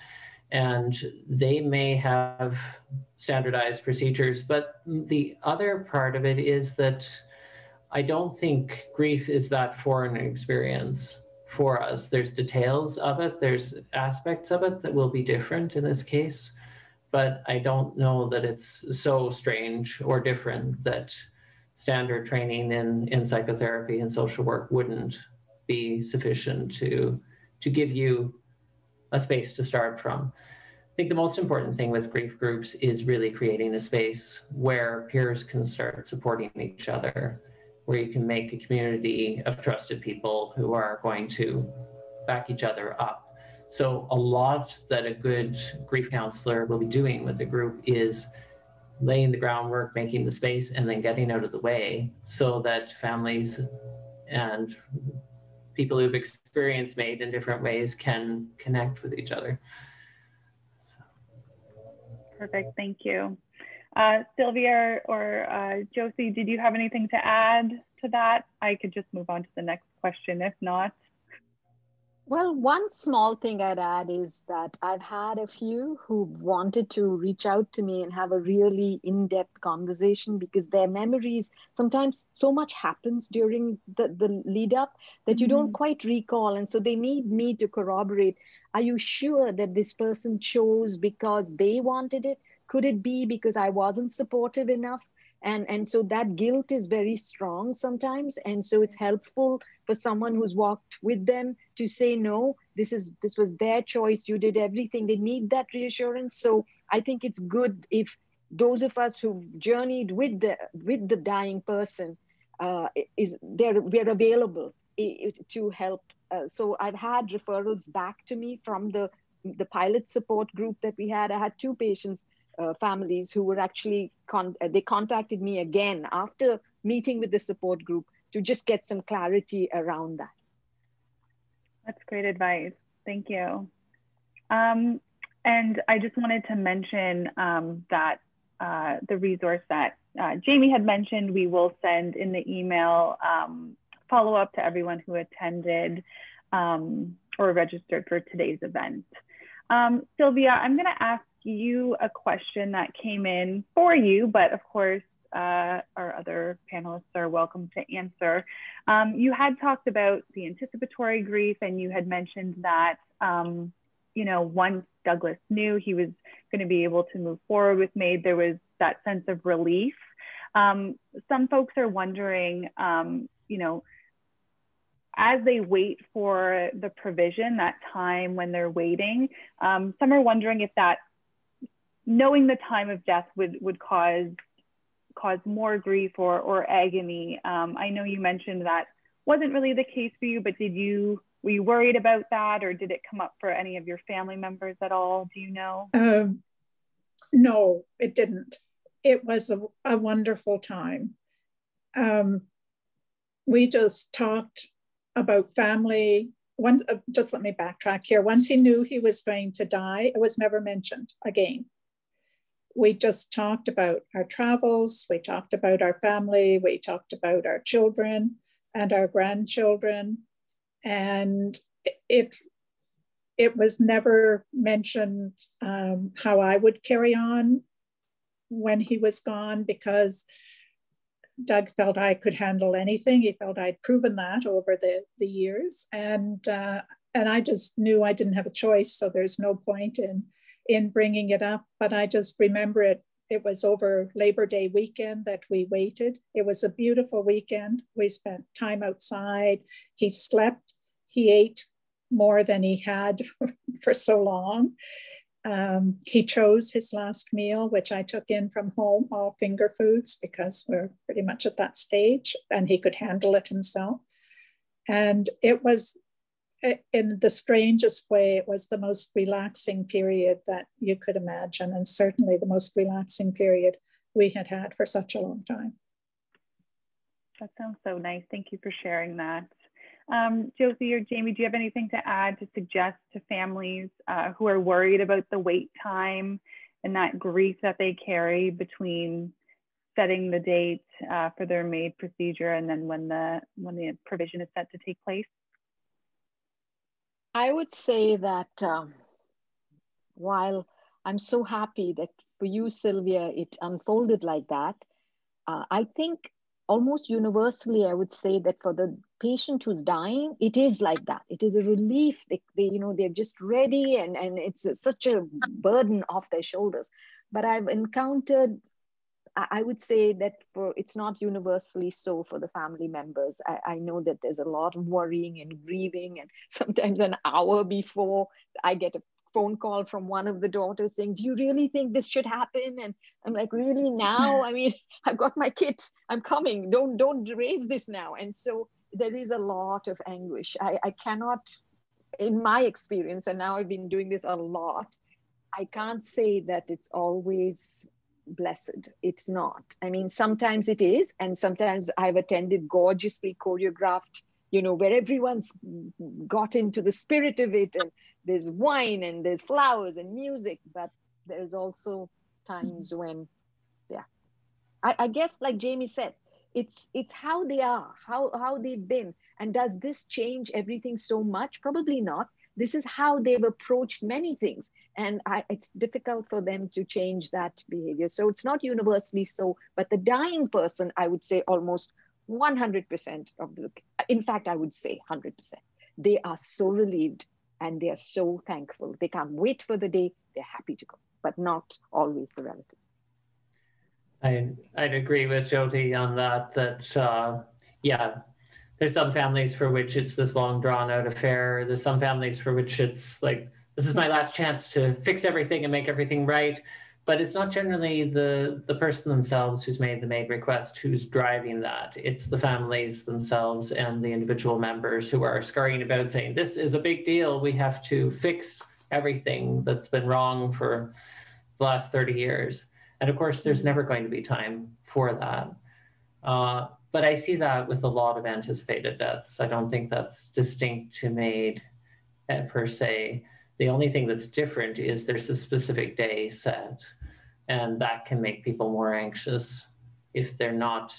And they may have standardized procedures, but the other part of it is that I don't think grief is that foreign experience for us. There's details of it, there's aspects of it that will be different in this case, but I don't know that it's so strange or different that standard training in, in psychotherapy and social work wouldn't be sufficient to, to give you a space to start from. I think the most important thing with grief groups is really creating a space where peers can start supporting each other where you can make a community of trusted people who are going to back each other up. So, a lot that a good grief counselor will be doing with a group is laying the groundwork, making the space, and then getting out of the way so that families and people who've experienced MAID in different ways can connect with each other. So. Perfect, thank you. Uh, Sylvia or uh, Jyothi, did you have anything to add to that? I could just move on to the next question if not. Well, one small thing I'd add is that I've had a few who wanted to reach out to me and have a really in depth conversation because their memories sometimes so much happens during the, the lead up that you mm-hmm. don't quite recall. And so they need me to corroborate are you sure that this person chose because they wanted it? Could it be because i wasn't supportive enough? And and so that guilt is very strong sometimes. And so it's helpful for someone who's walked with them to say no this is this was their choice. You did everything. They need that reassurance. So i think it's good if those of us who've journeyed with the with the dying person uh, is there we're available to help. Uh, so i've had referrals back to me from the the pilot support group that we had. I had two patients uh, families who were actually con- uh, they contacted me again after meeting with the support group to just get some clarity around that. That's great advice. Thank you. Um, and I just wanted to mention um, that uh, the resource that uh, Jamie had mentioned, we will send in the email um, follow up to everyone who attended um, or registered for today's event. Um, Sylvia, I'm going to ask you a question that came in for you, but of course, uh, our other panelists are welcome to answer. Um, you had talked about the anticipatory grief, and you had mentioned that, um, you know, once Douglas knew he was going to be able to move forward with MAID, there was that sense of relief. Um, some folks are wondering, um, you know, as they wait for the provision, that time when they're waiting, um, some are wondering if that knowing the time of death would would cause cause more grief or or agony. Um, I know you mentioned that wasn't really the case for you, but did you were you worried about that, or did it come up for any of your family members at all? Do you know? Um, no, it didn't. It was a, a wonderful time. Um, we just talked about family. Once, uh, just let me backtrack here. Once he knew he was going to die, it was never mentioned again we just talked about our travels, we talked about our family, we talked about our children and our grandchildren. And it, it was never mentioned um, how I would carry on when he was gone because Doug felt I could handle anything. He felt I'd proven that over the, the years. And, uh, and I just knew I didn't have a choice. So there's no point in in bringing it up, but I just remember it. It was over Labor Day weekend that we waited. It was a beautiful weekend. We spent time outside. He slept. He ate more than he had for so long. Um, he chose his last meal, which I took in from home, all finger foods, because we're pretty much at that stage, and he could handle it himself. And it was in the strangest way, it was the most relaxing period that you could imagine, and certainly the most relaxing period we had had for such a long time. that sounds so nice. Thank you for sharing that. Um, Jyothi or Jamie, do you have anything to add to suggest to families uh, who are worried about the wait time and that grief that they carry between setting the date uh, for their MAID procedure and then when the when the provision is set to take place? I would say that um, while I'm so happy that for you, Sylvia, it unfolded like that, uh, I think almost universally, I would say that for the patient who's dying, it is like that. It is a relief. They, they you know, they're just ready and, and it's such a burden off their shoulders. But I've encountered I would say that for it's not universally so for the family members. I, I, know that there's a lot of worrying and grieving, and sometimes an hour before I get a phone call from one of the daughters saying, Do you really think this should happen? And I'm like, Really now? I mean, I've got my kit. I'm coming. Don't don't raise this now. And so there is a lot of anguish. I, I cannot, in my experience, and now I've been doing this a lot, I can't say that it's always blessed. It's not. I mean, sometimes it is, and sometimes I've attended gorgeously choreographed, you know, where everyone's got into the spirit of it, and there's wine and there's flowers and music, but there's also times when, yeah, I, I guess like Jamie said, it's it's how they are, how how they've been, and does this change everything so much? Probably not this is how they've approached many things. And I, it's difficult for them to change that behavior. So it's not universally so but the dying person i would say almost 100% of the in fact i would say 100% they are so relieved and they are so thankful. They can't wait for the day. They're happy to go but not always the relative. I, I'd agree with Jyothi on that, that, uh, yeah, there's some families for which it's this long drawn out affair. There's some families for which it's like, this is my last chance to fix everything and make everything right. But it's not generally the, the person themselves who's made the MAID request who's driving that. It's the families themselves and the individual members who are scurrying about saying, this is a big deal. We have to fix everything that's been wrong for the last 30 years. And of course, there's never going to be time for that. Uh, but I see that with a lot of anticipated deaths. I don't think that's distinct to MAID uh, per se. The only thing that's different is there's a specific day set, and that can make people more anxious if they're not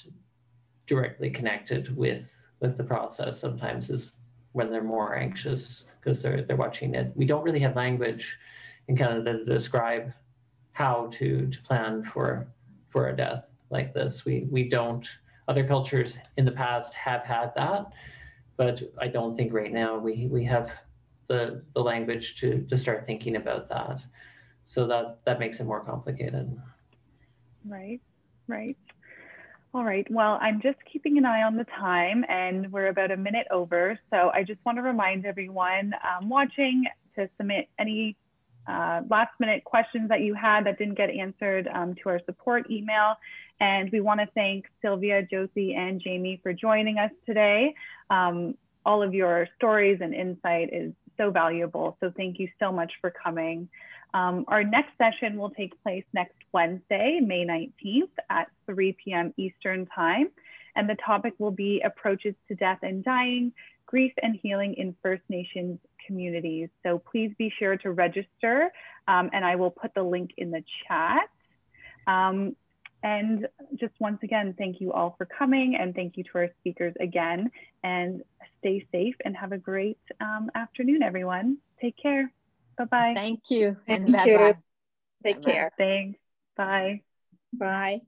directly connected with with the process. Sometimes is when they're more anxious because they're they're watching it. We don't really have language in Canada to describe how to to plan for for a death like this. We we don't other cultures in the past have had that, but I don't think right now we, we have the, the language to, to start thinking about that. So that, that makes it more complicated. Right, right. All right. Well, I'm just keeping an eye on the time and we're about a minute over. So I just want to remind everyone um, watching to submit any uh, last minute questions that you had that didn't get answered um, to our support email. And we want to thank Sylvia, Jyothi, and Jamie for joining us today. Um, all of your stories and insight is so valuable. So thank you so much for coming. Um, our next session will take place next Wednesday, May 19th at 3 p.m. Eastern Time. And the topic will be approaches to death and dying, grief and healing in First Nations communities. So please be sure to register um, and I will put the link in the chat. Um, and just once again, thank you all for coming and thank you to our speakers again. And stay safe and have a great um, afternoon, everyone. Take care. Bye-bye. Thank you. Thank you. Take Bye -bye. care. Thanks. Bye. Bye.